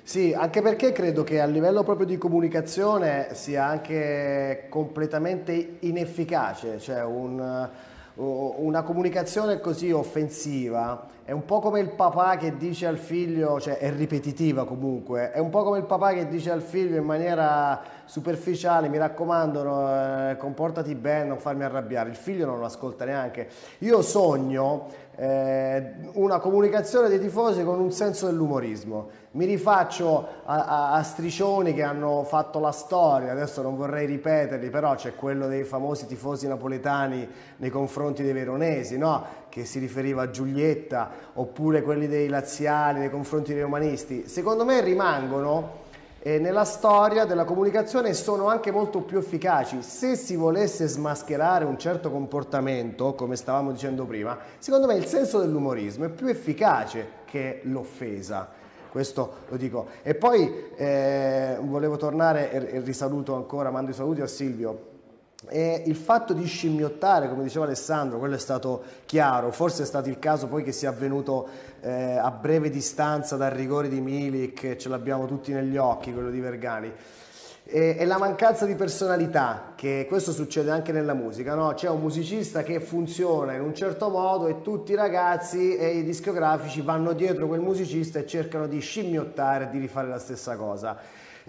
sì, anche perché credo che a livello proprio di comunicazione sia anche completamente inefficace, cioè un- una comunicazione così offensiva è un po' come il papà che dice al figlio, cioè è ripetitiva comunque, è un po' come il papà che dice al figlio in maniera superficiale, mi raccomando, no, eh, comportati bene, non farmi arrabbiare, il figlio non lo ascolta neanche. Io sogno una comunicazione dei tifosi con un senso dell'umorismo. Mi rifaccio a, a- a striscioni che hanno fatto la storia, adesso non vorrei ripeterli, però c'è quello dei famosi tifosi napoletani nei confronti dei veronesi, no? che si riferiva a Giulietta, oppure quelli dei laziali nei confronti dei romanisti. Secondo me rimangono nella storia della comunicazione sono anche molto più efficaci. Se si volesse smascherare un certo comportamento, come stavamo dicendo prima, secondo me il senso dell'umorismo è più efficace che l'offesa. Questo lo dico. E poi eh, volevo tornare e risaluto ancora, mando i saluti a Silvio. E il fatto di scimmiottare, come diceva Alessandro, quello è stato chiaro, forse è stato il caso poi che sia avvenuto eh, a breve distanza dal rigore di Milik, ce l'abbiamo tutti negli occhi, quello di Vergani. E, e la mancanza di personalità, che questo succede anche nella musica, no? c'è un musicista che funziona in un certo modo e tutti i ragazzi e i discografici vanno dietro quel musicista e cercano di scimmiottare, di rifare la stessa cosa.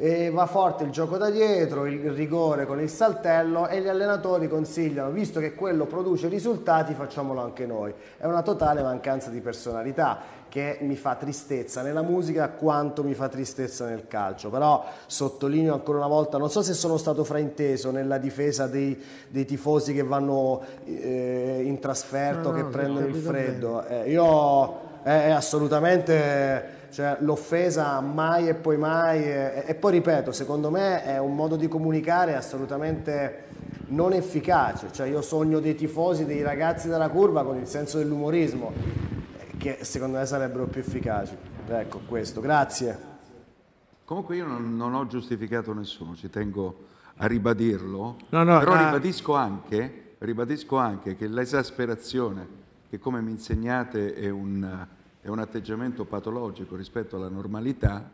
E va forte il gioco da dietro, il rigore con il saltello e gli allenatori consigliano, visto che quello produce risultati, facciamolo anche noi. È una totale mancanza di personalità che mi fa tristezza nella musica quanto mi fa tristezza nel calcio. Però sottolineo ancora una volta, non so se sono stato frainteso nella difesa dei, dei tifosi che vanno eh, in trasferto, No, che no, prendono il freddo. Eh, io è, è assolutamente cioè, l'offesa mai e poi mai. E, e poi ripeto, secondo me è un modo di comunicare assolutamente non efficace. Cioè, io sogno dei tifosi, dei ragazzi della curva con il senso dell'umorismo, che secondo me sarebbero più efficaci. Ecco questo, grazie. Comunque io non, non ho giustificato nessuno, ci tengo a ribadirlo, No, no, però ah. ribadisco, anche, ribadisco anche che l'esasperazione che come mi insegnate è un, è un atteggiamento patologico rispetto alla normalità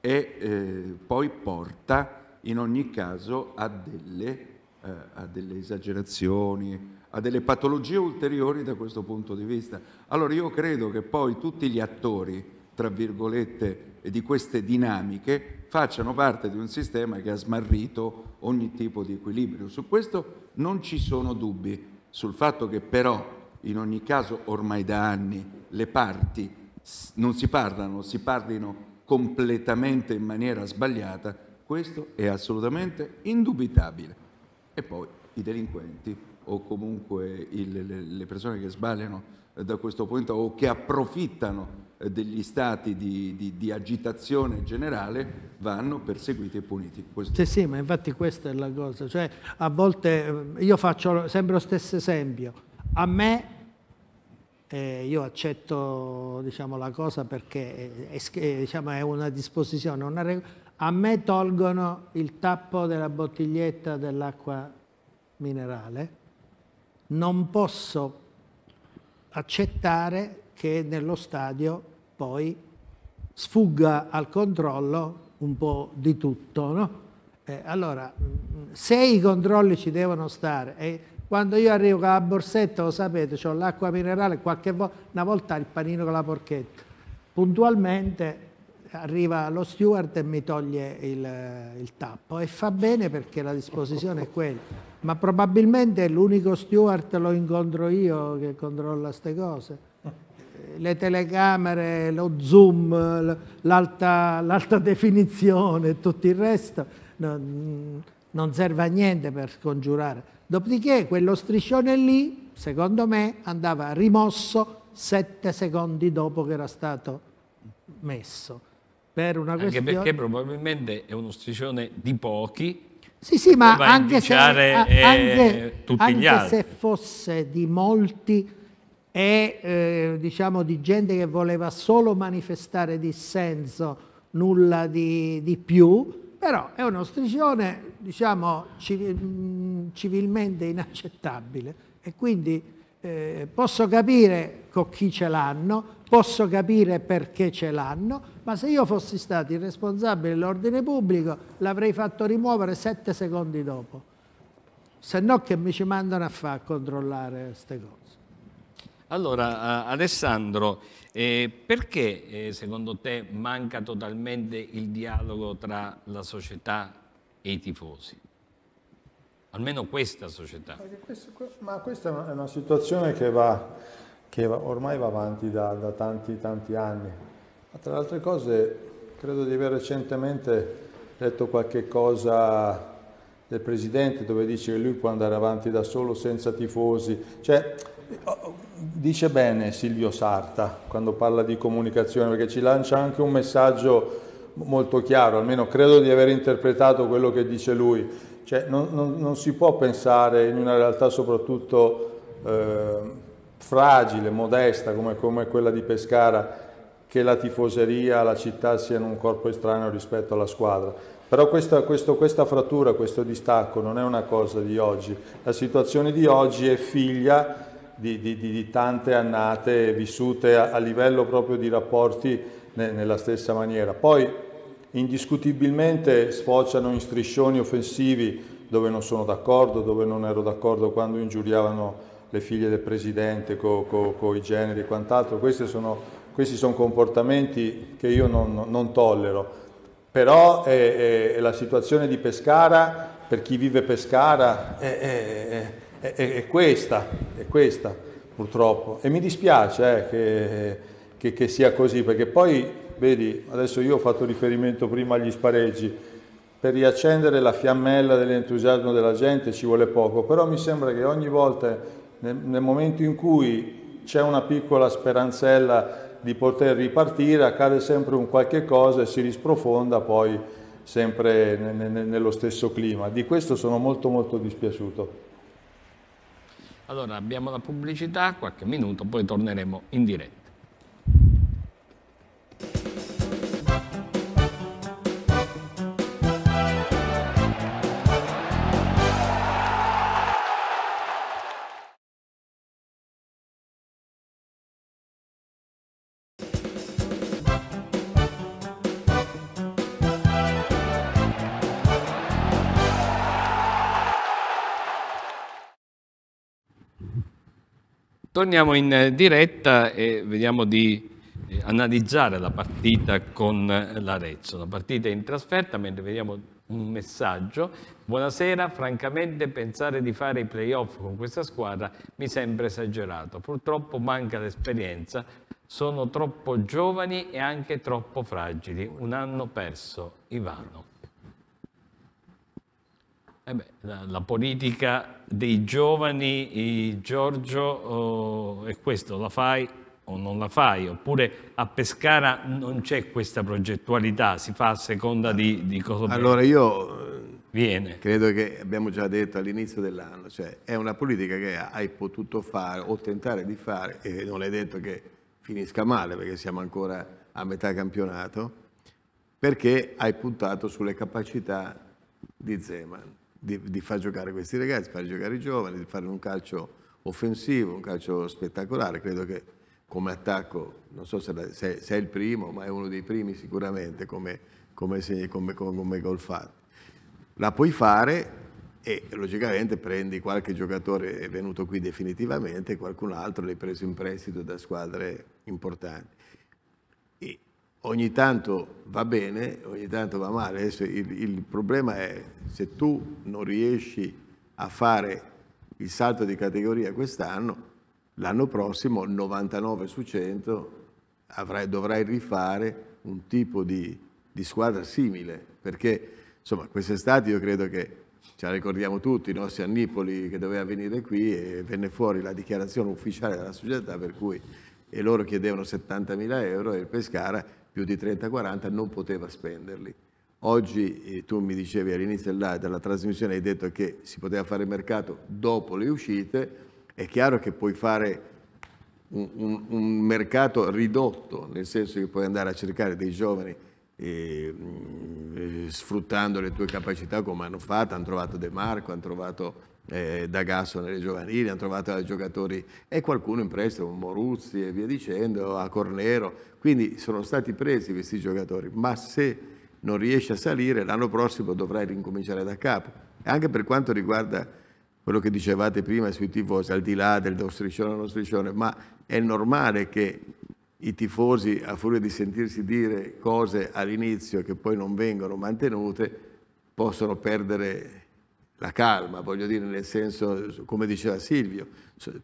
e eh, poi porta in ogni caso a delle, eh, a delle esagerazioni, a delle patologie ulteriori da questo punto di vista. Allora io credo che poi tutti gli attori, tra virgolette, di queste dinamiche facciano parte di un sistema che ha smarrito ogni tipo di equilibrio. Su questo non ci sono dubbi, sul fatto che però in ogni caso ormai da anni le parti non si parlano, si parlino completamente in maniera sbagliata, questo è assolutamente indubitabile. E poi i delinquenti o comunque il, le, persone che sbagliano eh, da questo punto o che approfittano eh, degli stati di, di, di, agitazione generale vanno perseguiti e puniti. Questo. Sì, sì, ma infatti questa è la cosa. Cioè, a volte eh, io faccio sempre lo stesso esempio. A me eh, io accetto diciamo, la cosa perché è, è, diciamo, è una disposizione, una a me tolgono il tappo della bottiglietta dell'acqua minerale, non posso accettare che nello stadio poi sfugga al controllo un po' di tutto. No? Eh, allora, se i controlli ci devono stare, e quando io arrivo con la borsetta, lo sapete, ho l'acqua minerale, qualche volta, una volta il panino con la porchetta, puntualmente arriva lo steward e mi toglie il, il, tappo e fa bene perché la disposizione è quella, ma probabilmente l'unico steward lo incontro io che controlla queste cose. Le telecamere, lo zoom, l'alta definizione e tutto il resto non, non serve a niente per scongiurare. Dopodiché quello striscione lì, secondo me, andava rimosso sette secondi dopo che era stato messo per una questione... Anche perché probabilmente è uno striscione di pochi. Sì, sì, ma anche, se, anche, anche se, fosse di molti e eh, diciamo di gente che voleva solo manifestare dissenso, nulla di, di più, però è uno striscione diciamo civilmente inaccettabile e quindi eh, posso capire con chi ce l'hanno, posso capire perché ce l'hanno, ma se io fossi stato il responsabile dell'ordine pubblico l'avrei fatto rimuovere sette secondi dopo, se no che mi ci mandano a fare a controllare queste cose. Allora, Alessandro, eh, perché eh, secondo te manca totalmente il dialogo tra la società e i tifosi? Almeno questa società. ma questa è una situazione che va che ormai va avanti da, da tanti, tanti anni. Ma tra le altre cose, credo di aver recentemente letto qualche cosa del Presidente dove dice che lui può andare avanti da solo senza tifosi. Cioè, dice bene Silvio Sarta quando parla di comunicazione perché ci lancia anche un messaggio molto chiaro, almeno credo di aver interpretato quello che dice lui. Cioè, non, non, non si può pensare in una realtà soprattutto... Eh, fragile, modesta come, come quella di Pescara, che la tifoseria, la città siano un corpo estraneo rispetto alla squadra. Però questa, questo, questa, frattura, questo distacco non è una cosa di oggi. La situazione di oggi è figlia di, di, di tante annate vissute a, a, livello proprio di rapporti ne, nella stessa maniera. Poi indiscutibilmente sfociano in striscioni offensivi dove non sono d'accordo, dove non ero d'accordo quando ingiuriavano le figlie del presidente con co, co i generi e quant'altro, questi sono, questi sono, comportamenti che io non, non tollero, però è, è, la situazione di Pescara, per chi vive Pescara, è, è questa, è questa purtroppo. E mi dispiace eh, che, che, che sia così, perché poi, vedi, adesso io ho fatto riferimento prima agli spareggi, per riaccendere la fiammella dell'entusiasmo della gente ci vuole poco, però mi sembra che ogni volta nel, nel momento in cui c'è una piccola speranzella di poter ripartire, accade sempre un qualche cosa e si risprofonda poi sempre nello stesso clima. Di questo sono molto molto dispiaciuto. Allora abbiamo la pubblicità, qualche minuto, poi torneremo in diretta. Torniamo in diretta e vediamo di eh, analizzare la partita con l'Arezzo. La partita è in trasferta, mentre vediamo un messaggio. Buonasera, francamente pensare di fare i playoff con questa squadra mi sembra esagerato. Purtroppo manca l'esperienza, sono troppo giovani e anche troppo fragili. Un anno perso, Ivano. Eh beh, la, la, politica dei giovani, Giorgio, oh, è questo, la fai o non la fai, oppure a Pescara non c'è questa progettualità, si fa a seconda di, di cosa Allora io eh, viene. credo che abbiamo già detto all'inizio dell'anno, cioè è una politica che hai potuto fare o tentare di fare e non è detto che finisca male perché siamo ancora a metà campionato, perché hai puntato sulle capacità di Zeman di, di, far giocare questi ragazzi, far giocare i giovani, di fare un calcio offensivo, un calcio spettacolare. Credo che come attacco, non so se, se, se è il primo, ma è uno dei primi sicuramente come, come, come, come gol fatto. La puoi fare e logicamente prendi qualche giocatore venuto qui definitivamente e qualcun altro l'hai preso in prestito da squadre importanti. Ogni tanto va bene, ogni tanto va male. Adesso il, il, problema è se tu non riesci a fare il salto di categoria quest'anno, l'anno prossimo 99 su 100 avrai, dovrai rifare un tipo di, di squadra simile, perché insomma quest'estate io credo che ce la ricordiamo tutti, no? sia Nipoli che doveva venire qui e venne fuori la dichiarazione ufficiale della società per cui e loro chiedevano 70.000 euro e il Pescara più di 30-40 non poteva spenderli. Oggi eh, tu mi dicevi all'inizio della, della, trasmissione, hai detto che si poteva fare mercato dopo le uscite, è chiaro che puoi fare un, un, un mercato ridotto, nel senso che puoi andare a cercare dei giovani eh, eh, sfruttando le tue capacità come hanno fatto, hanno trovato De Marco, hanno trovato eh, Gasso nelle giovanili, hanno trovato giocatori. E qualcuno in prestito, Moruzzi e via dicendo, a Cornero, quindi sono stati presi questi giocatori, ma se non riesci a salire l'anno prossimo dovrai ricominciare da capo. Anche per quanto riguarda quello che dicevate prima sui tifosi, al di là del nostricione o non nostricione, ma è normale che i tifosi, a furia di sentirsi dire cose all'inizio che poi non vengono mantenute, possono perdere la calma, voglio dire nel senso, come diceva Silvio,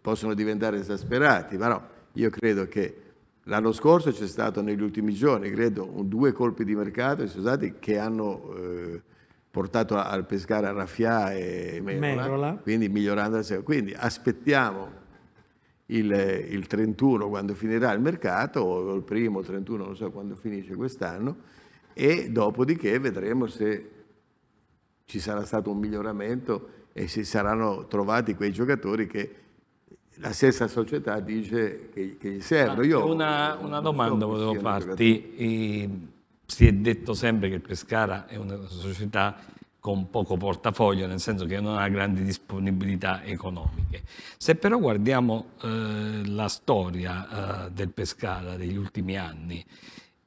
possono diventare esasperati, ma no, io credo che l'anno scorso c'è stato negli ultimi giorni, credo, due colpi di mercato stati, che hanno eh, portato al pescare a Raffià e Merola, Merola. quindi migliorando la Quindi aspettiamo il, il, 31 quando finirà il mercato, o il primo 31, non so quando finisce quest'anno, e dopodiché vedremo se ci sarà stato un miglioramento e si saranno trovati quei giocatori che la stessa società dice che, che gli servono. Io una, una domanda volevo farti. E, si è detto sempre che il Pescara è una società con poco portafoglio, nel senso che non ha grandi disponibilità economiche. Se però guardiamo eh, la storia eh, del Pescara degli ultimi anni,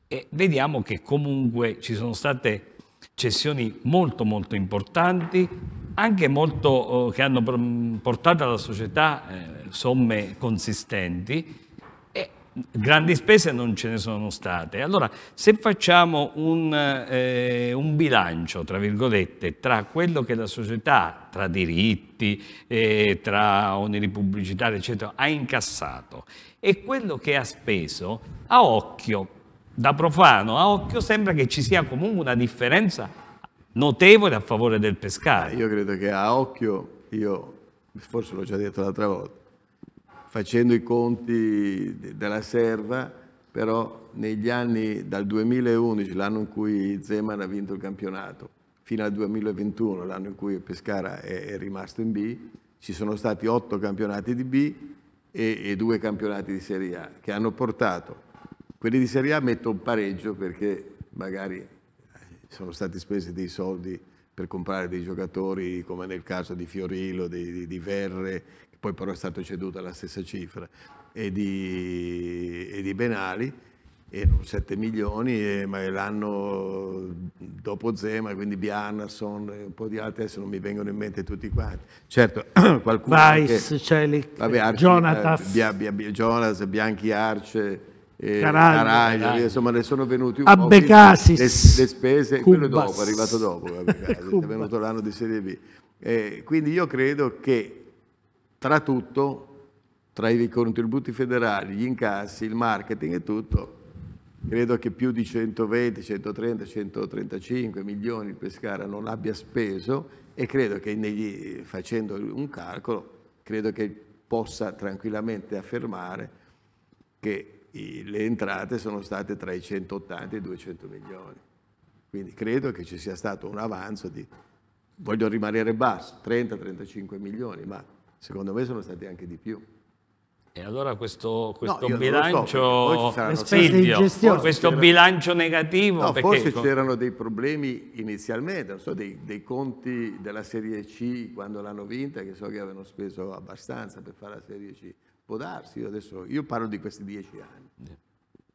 eh, vediamo che comunque ci sono state cessioni molto molto importanti, anche molto, eh, che hanno portato alla società eh, somme consistenti e grandi spese non ce ne sono state. Allora, se facciamo un, eh, un bilancio, tra virgolette, tra quello che la società, tra diritti, eh, tra oneri pubblicitari, eccetera, ha incassato e quello che ha speso, a occhio da profano a occhio sembra che ci sia comunque una differenza notevole a favore del pescare. Io credo che a occhio, io forse l'ho già detto l'altra volta, facendo i conti della serva, però negli anni dal 2011, l'anno in cui Zeman ha vinto il campionato, fino al 2021, l'anno in cui Pescara è, è, rimasto in B, ci sono stati otto campionati di B e, e due campionati di Serie A che hanno portato quelli di Serie A metto un pareggio perché magari sono stati spesi dei soldi per comprare dei giocatori come nel caso di Fiorillo, di, di, di Verre, che poi però è stato ceduto alla stessa cifra, e di, e di Benali, erano 7 milioni, e, ma l'anno dopo Zema, quindi Bjarnason e un po' di altri, adesso non mi vengono in mente tutti quanti. Certo, qualcuno... Weiss, Celic, Jonatas. eh, Bianchi Arce, eh, Caraglio. Caraglio, insomma ne sono venuti un po' le, le spese, quello è Cubas. dopo, è arrivato dopo, è venuto l'anno di Serie B. Eh, quindi io credo che tra tutto, tra i contributi federali, gli incassi, il marketing e tutto, credo che più di 120, 130, 135 milioni il Pescara non abbia speso e credo che negli- facendo un calcolo, credo che possa tranquillamente affermare che i- le entrate sono state tra i 180 e i 200 milioni. Quindi credo che ci sia stato un avanzo di, voglio rimanere basso, 30-35 milioni, ma secondo me sono stati anche di più. E allora questo, questo so, perché bilancio, Silvio, gestione. questo bilancio negativo, No, forse c'erano dei problemi inizialmente, non so, dei, dei conti della Serie C quando l'hanno vinta, che so che avevano speso abbastanza per fare la Serie C. Può darsi, io adesso io parlo di questi dieci anni.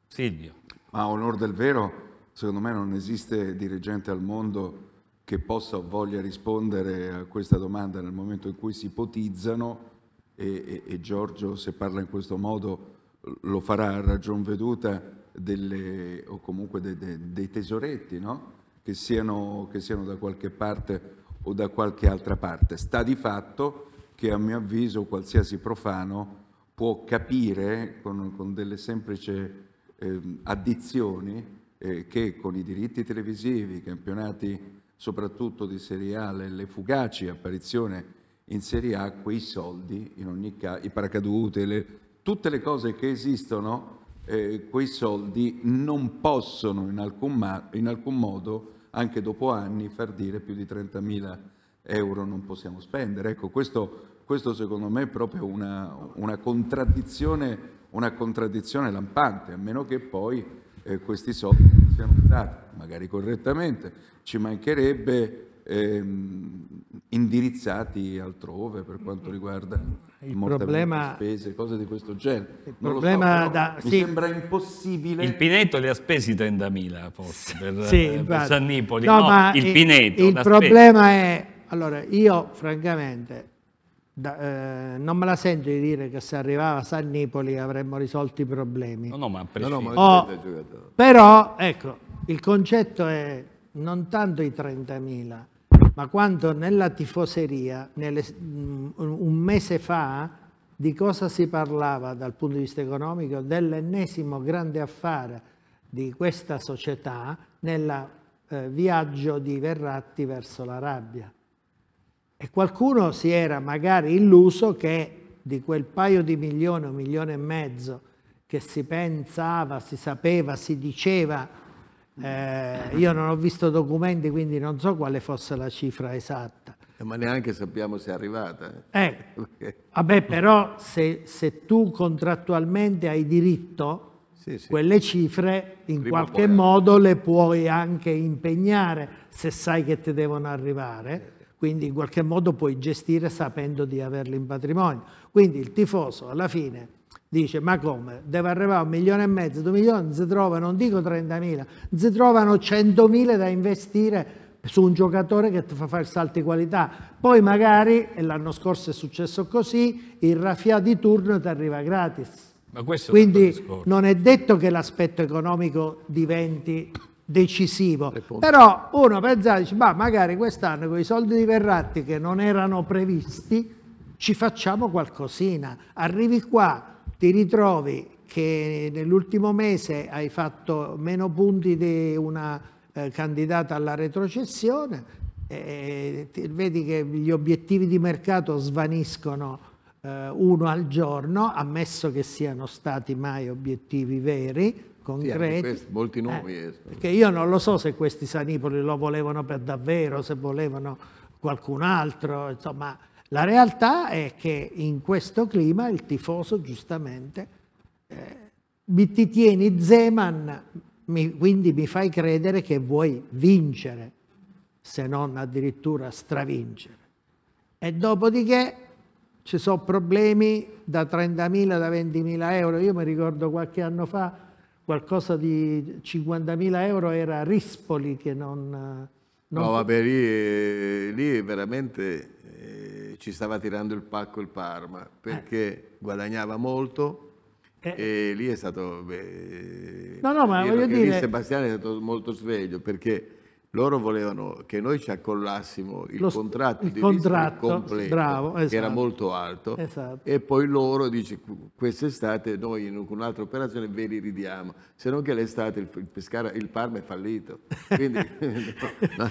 Silvio. Ma a onor del vero, secondo me non esiste dirigente al mondo che possa o voglia rispondere a questa domanda nel momento in cui si ipotizzano e, e- e Giorgio, se parla in questo modo, lo farà a ragion veduta delle, o comunque de- de- dei tesoretti, no? che, siano, che siano da qualche parte o da qualche altra parte. Sta di fatto che a mio avviso qualsiasi profano può capire con, con delle semplici ehm, addizioni eh, che con i diritti televisivi, i campionati soprattutto di Serie A, le, le fugaci apparizioni in Serie A, quei soldi, in ogni caso, i paracadute, le- tutte le cose che esistono, eh, quei soldi non possono in alcun, in alcun modo, anche dopo anni, far dire più di 30.000 euro non possiamo spendere. Ecco, questo, questo secondo me è proprio una, una contraddizione, una contraddizione lampante, a meno che poi eh, questi soldi non siano usati, magari correttamente, ci mancherebbe ehm, indirizzati altrove per quanto riguarda Il problema- spese, cose di questo genere. Non lo so, problema però da- mi sì. sembra impossibile. Il Pineto li ha spesi 30.000 forse per, Sì, eh, per. San Nipoli. No, No, ma il i- Pineto. Il problema è, allora, io francamente da- eh, non me la sento di dire che se arrivava San Nipoli avremmo risolto i problemi. No, no, ma No, no, ma Oh. Però, ecco, il concetto è non tanto i 30.000, ma quanto nella tifoseria, nelle- mm, un mese fa, di cosa si parlava dal punto di vista economico? Dell'ennesimo grande affare di questa società nel viaggio di Verratti verso l'Arabia. E qualcuno si era magari illuso che di quel paio di milioni, un milione e mezzo, che si pensava, si sapeva, si diceva, eh, io non ho visto documenti, quindi non so quale fosse la cifra esatta. Eh, Ma neanche sappiamo se è arrivata. eh. Perché- vabbè, però se, se tu contrattualmente hai diritto, Sì, sì. quelle cifre in Prima o qualche modo le puoi anche impegnare se sai che ti devono arrivare, quindi in qualche modo puoi gestire sapendo di averli in patrimonio. Quindi il tifoso alla fine dice ma come, deve arrivare un milione e mezzo, due milioni, si trova, non dico 30.000, si trovano 100.000 da investire su un giocatore che ti fa fare il salto di qualità. Poi magari, e l'anno scorso è successo così, il raffia di turno ti arriva gratis. Ma Quindi non è detto che l'aspetto economico diventi decisivo, però uno pensa, dice, ma magari quest'anno con i soldi di Verratti che non erano previsti ci facciamo qualcosina. Arrivi qua, ti ritrovi che nell'ultimo mese hai fatto meno punti di una eh, candidata alla retrocessione, e ti- vedi che gli obiettivi di mercato svaniscono eh, uno al giorno, ammesso che siano stati mai obiettivi veri, Sì, concreti. questi, molti Eh, nomi escono. perché io non lo so se questi Sanipoli lo volevano per davvero, se volevano qualcun altro, insomma, la realtà è che in questo clima il tifoso giustamente eh, mi ti tieni Zeman, mi- quindi mi fai credere che vuoi vincere, se non addirittura stravincere. E dopodiché ci sono problemi da 30.000, da 20.000 euro. Io mi ricordo qualche anno fa qualcosa di 50.000 euro era Rispoli che non... non No, vabbè, lì, eh, lì veramente eh, ci stava tirando il pacco il Parma perché guadagnava molto Eh. e lì è stato... beh, No, no, ma voglio dire- Sebastiano è stato molto sveglio perché loro volevano che noi ci accollassimo il Lo contratto il di contratto, completo, bravo, che era esatto. molto alto, Esatto. e poi loro dice quest'estate noi in un'altra operazione ve li ridiamo, se non che l'estate il, Pescara, il Parma è fallito. Quindi, no,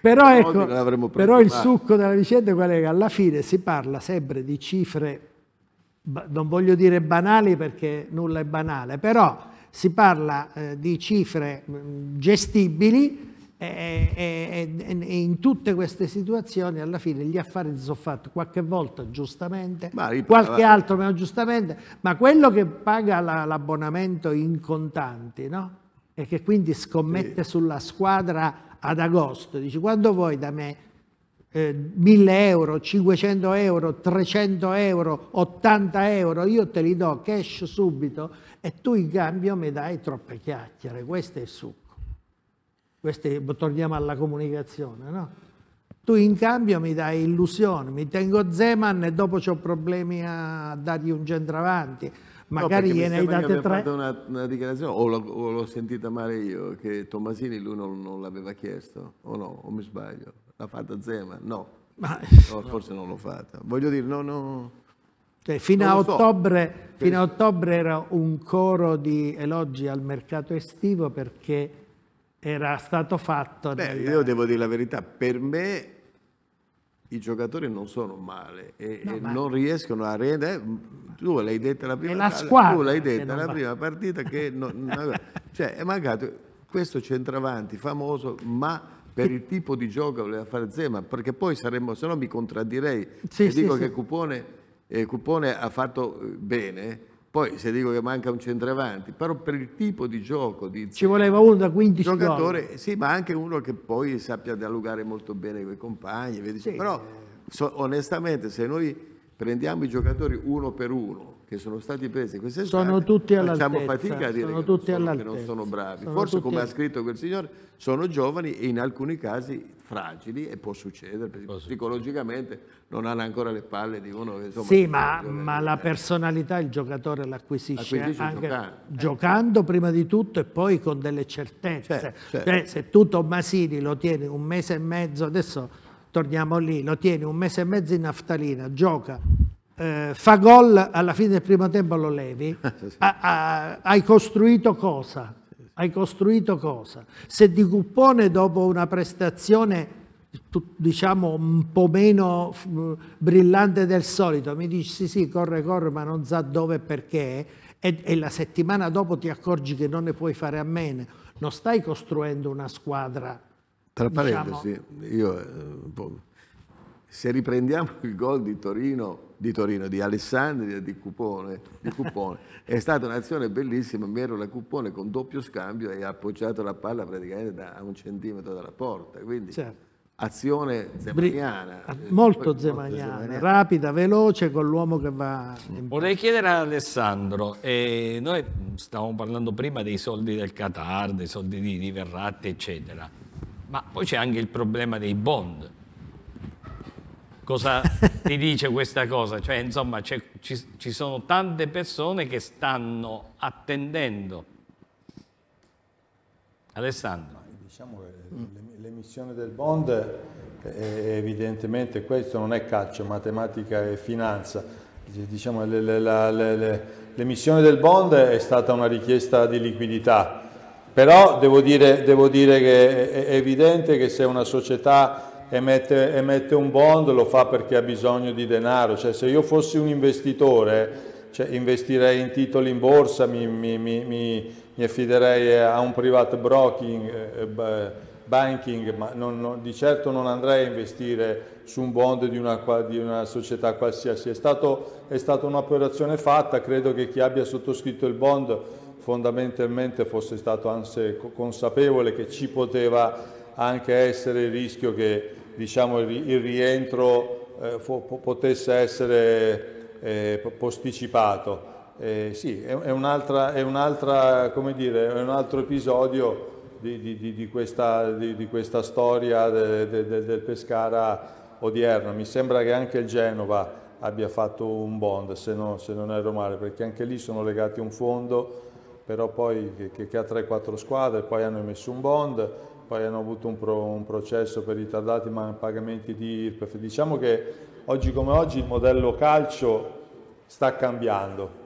Però, ecco, però il succo della vicenda qual è? Che alla fine si parla sempre di cifre, non voglio dire banali perché nulla è banale, però si parla eh, di cifre mh, gestibili e, e- e- in tutte queste situazioni alla fine gli affari si sono fatti qualche volta giustamente, Ma qualche altro meno giustamente, ma quello che paga la- l'abbonamento in contanti, no? E che quindi scommette sulla squadra ad agosto, dici quando vuoi da me eh, 1000 euro, 500 euro, 300 euro, 80 euro, io te li do cash subito e tu in cambio mi dai troppe chiacchiere, questo è il succo. Questo è- torniamo alla comunicazione, no? Tu in cambio mi dai illusione, mi tengo Zeman e dopo ho problemi a dargli un centravanti, No, magari mi gliene hai date tre. fatto una, una dichiarazione, o l'ho, o l'ho sentita male io, che Tommasini lui non, non l'aveva chiesto, o no, o mi sbaglio? L'ha fatta Zema? No, Ma- No, forse non l'ho fatta. Voglio dire, no, no, Cioè, fino, a lo so. ottobre, fino a ottobre era un coro di elogi al mercato estivo perché era stato fatto. Beh, nel- io devo dire la verità, per me i giocatori non sono male e, No, e non riescono a rendere. Tu l'hai detta la prima la tu l'hai detta la prima partita che non- cioè, è mancato questo centravanti famoso, ma per il tipo di gioco che voleva fare Zema, perché poi saremmo, se no mi contraddirei. Sì, sì, dico sì. che Cupone, eh, Cupone ha fatto bene, poi se dico che manca un centravanti, però per il tipo di gioco di Ci voleva uno da 15 gol. giocatore, sì, ma anche uno che poi sappia dialogare molto bene con i compagni. Sì. Però so- onestamente se noi prendiamo i giocatori uno per uno che sono stati presi queste Sono tutti facciamo fatica a dire sono che, tutti non sono, che non sono bravi. sono Forse tutti come ha scritto quel signore, sono giovani e in alcuni casi fragili e può succedere, perché psicologicamente non hanno ancora le palle di uno che insomma... Sì, ma, ma la personalità il giocatore l'acquisisce Acquisisce anche giocando. giocando prima di tutto e poi con delle certezze. Certo, certo. Cioè, se tu Tommasini lo tieni un mese e mezzo, adesso torniamo lì, lo tieni un mese e mezzo in naftalina, gioca, eh, fa gol, alla fine del primo tempo lo levi, ha- ha- hai costruito cosa? Hai costruito cosa? Se di Cuppone dopo una prestazione diciamo un po' meno brillante del solito, mi dici sì sì corre corre ma non sa dove e perché e, e la settimana dopo ti accorgi che non ne puoi fare a meno, non stai costruendo una squadra Tra diciamo- parentesi, io, eh, se riprendiamo il gol di Torino, di Torino, di Alessandria di Cupone, di Cupone è stata un'azione bellissima, Miero la Cupone con doppio scambio e ha appoggiato la palla praticamente da, a un centimetro dalla porta, quindi Certo. azione bri- zemaniana. eh, molto zemaniana, rapida, veloce con l'uomo che va in Vorrei chiedere a Alessandro, eh, noi stavamo parlando prima dei soldi del Qatar, dei soldi di, di Verratti, eccetera, ma poi c'è anche il problema dei bond. Cosa ti dice questa cosa? Cioè, insomma, c'è- ci, ci sono tante persone che stanno attendendo. Alessandro. Diciamo che l'em- l'emissione del bond è evidentemente questo non è calcio, matematica e finanza. Diciamo, le- le- la- le- le- l'emissione del bond è stata una richiesta di liquidità, però devo dire, devo dire che è evidente che se una società emette, emette un bond lo fa perché ha bisogno di denaro, cioè se io fossi un investitore cioè, investirei in titoli in borsa, mi, mi- mi- mi- affiderei a un private broking, eh, ba- banking, ma non- non- di certo non andrei a investire su un bond di una, di una società qualsiasi. È, stato- è stata un'operazione fatta, credo che chi abbia sottoscritto il bond fondamentalmente fosse stato co- consapevole che ci poteva anche essere il rischio che diciamo, il, ri- il rientro eh, potesse essere eh, po- posticipato. Eh, sì, è, è un'altra, è un'altra, dire, è un altro episodio di, di, di, questa, di questa, storia de, de, de, del Pescara odierno. Mi sembra che anche il Genova abbia fatto un bond, se, no, se non erro male, perché anche lì sono legati un fondo, però poi che, che ha 3-4 squadre, poi hanno emesso un bond, poi hanno avuto un, pro, un processo per ritardati pagamenti di IRPEF. Diciamo che oggi come oggi il modello calcio sta cambiando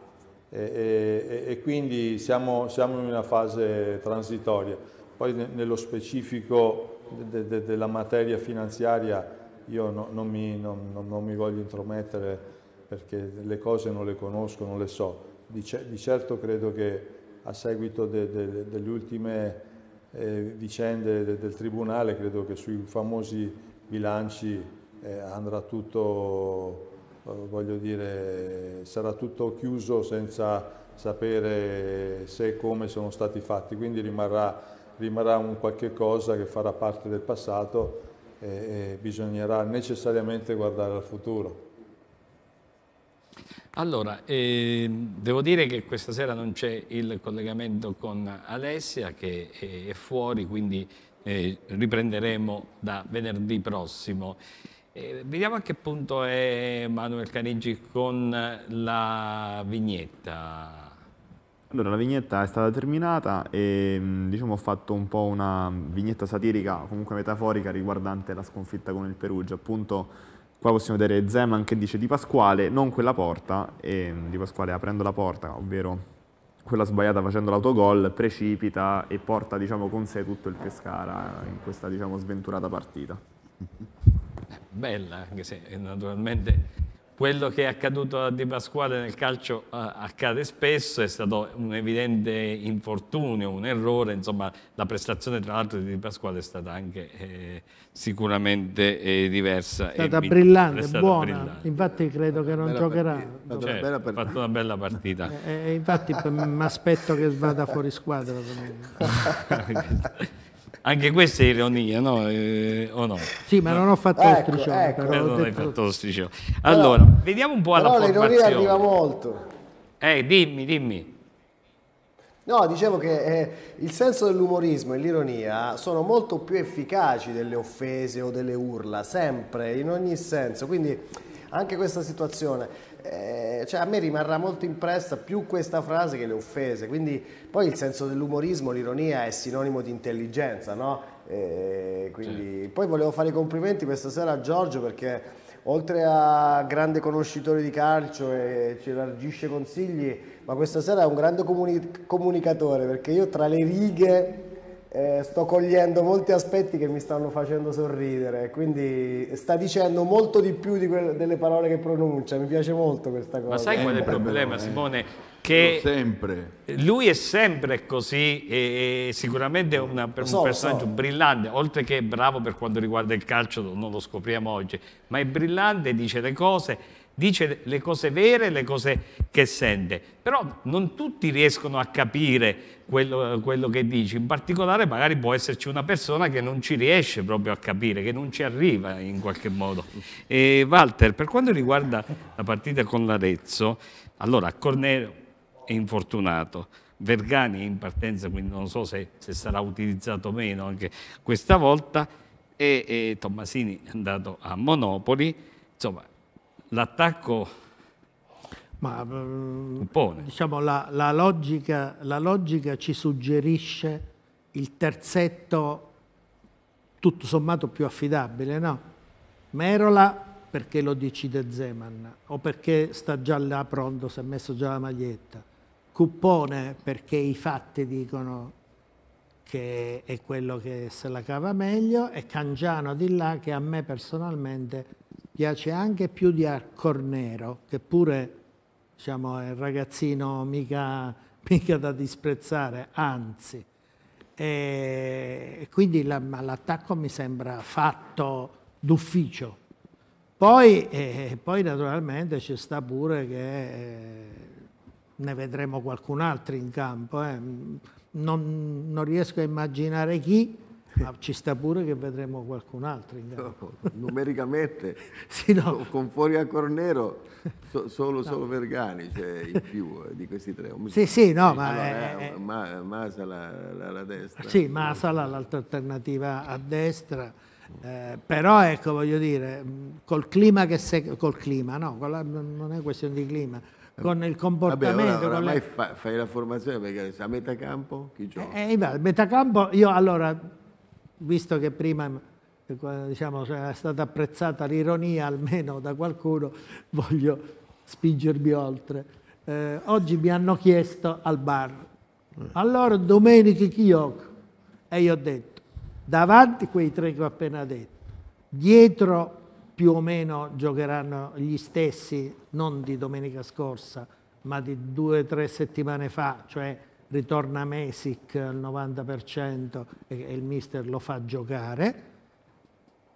e, e, e quindi siamo, siamo, in una fase transitoria. Poi nello specifico de, de, della materia finanziaria io no, non, mi, non, non, mi, voglio intromettere perché le cose non le conosco, non le so. Di, di certo credo che a seguito de, de, delle ultime eh, vicende de, del Tribunale, credo che sui famosi bilanci eh, andrà tutto, eh, voglio dire, sarà tutto chiuso senza sapere se e come sono stati fatti, quindi rimarrà, rimarrà un qualche cosa che farà parte del passato e, e bisognerà necessariamente guardare al futuro. Allora, eh, devo dire che questa sera non c'è il collegamento con Alessia che è, fuori, quindi eh, riprenderemo da venerdì prossimo. Eh, vediamo a che punto è Manuel Canigi con la vignetta. Allora, la vignetta è stata terminata e diciamo, ho fatto un po' una vignetta satirica, comunque metaforica, riguardante la sconfitta con il Perugia. Appunto, qua possiamo vedere Zeman che dice di Pasquale, non quella porta, e di Pasquale aprendo la porta, ovvero quella sbagliata facendo l'autogol, precipita e porta diciamo, con sé tutto il Pescara in questa diciamo, sventurata partita. Bella, anche se naturalmente quello che è accaduto a Di Pasquale nel calcio uh, accade spesso, è stato un evidente infortunio, un errore, insomma la prestazione tra l'altro di Di Pasquale è stata anche eh, sicuramente eh, diversa. È stata brillante, è buona, brillante. infatti credo che non giocherà. Certo, ha fatto una bella partita. E, e infatti mi aspetto che vada fuori squadra. Anche questa è ironia, no? Eh, o no? Sì, ma non ho fatto ecco, lo striscione. Ecco. Però non detto... hai fatto lo striscione. Allora, però, vediamo un po' alla però formazione. l'ironia arriva molto. Eh, dimmi, dimmi. No, dicevo che eh, il senso dell'umorismo e l'ironia sono molto più efficaci delle offese o delle urla, sempre, in ogni senso. Quindi anche questa situazione eh, cioè a me rimarrà molto impressa più questa frase che le offese, quindi poi il senso dell'umorismo, l'ironia è sinonimo di intelligenza, no? Eh, quindi, sì. Poi volevo fare i complimenti questa sera a Giorgio perché oltre a grande conoscitore di calcio e ci elargisce consigli, ma questa sera è un grande comuni comunicatore perché io tra le righe eh, sto cogliendo molti aspetti che mi stanno facendo sorridere, quindi sta dicendo molto di più di delle parole che pronuncia, mi piace molto questa cosa. Ma sai qual è il problema Simone? Che lui è sempre così e sicuramente è una, un so, personaggio so. brillante, oltre che bravo per quanto riguarda il calcio, non lo scopriamo oggi, ma è brillante, dice le cose dice le cose vere, le cose che sente, però non tutti riescono a capire quello, quello, che dici, in particolare magari può esserci una persona che non ci riesce proprio a capire, che non ci arriva in qualche modo. E Walter, per quanto riguarda la partita con l'Arezzo, allora Cornero è infortunato, Vergani è in partenza, quindi non so se, se sarà utilizzato o meno anche questa volta, e, e Tommasini è andato a Monopoli, insomma l'attacco ma diciamo la, la, logica, la, logica, ci suggerisce il terzetto tutto sommato più affidabile, no? Merola perché lo decide Zeman o perché sta già là pronto, si è messo già la maglietta. Cuppone perché i fatti dicono che è quello che se la cava meglio e Cangiano di là che a me personalmente piace anche più di Arcornero, che pure diciamo, è un ragazzino mica, mica da disprezzare, anzi. E quindi l'attacco mi sembra fatto d'ufficio. Poi, eh, poi, naturalmente ci sta pure che eh, ne vedremo qualcun altro in campo. Eh. Non, non riesco a immaginare chi, Ma ci sta pure che vedremo qualcun altro. No, numericamente, Sì, no. con- fuori a Cornero, so- solo, solo Vergani cioè, in più eh, di questi tre. Sì, sì, no, ma Allora, è- eh, Ma- Masa la, la- la destra. Sì, Masala l'altra alternativa a destra, eh, però ecco voglio dire, mh, col clima che se, col clima, no, la- non è questione di clima, con il Vabbè, comportamento, ora, con oramai le- fa- fai la formazione perché a metà campo chi gioca? Eh, eh, il metacampo, io allora, visto che prima diciamo, è stata apprezzata l'ironia almeno da qualcuno, voglio spingermi oltre. Eh, oggi mi hanno chiesto al bar, allora domenica chi gioca? E io ho detto, davanti quei tre che ho appena detto, dietro più o meno giocheranno gli stessi, non di domenica scorsa, ma di due o tre settimane fa, cioè ritorna Mesic al 90% e e il mister lo fa giocare.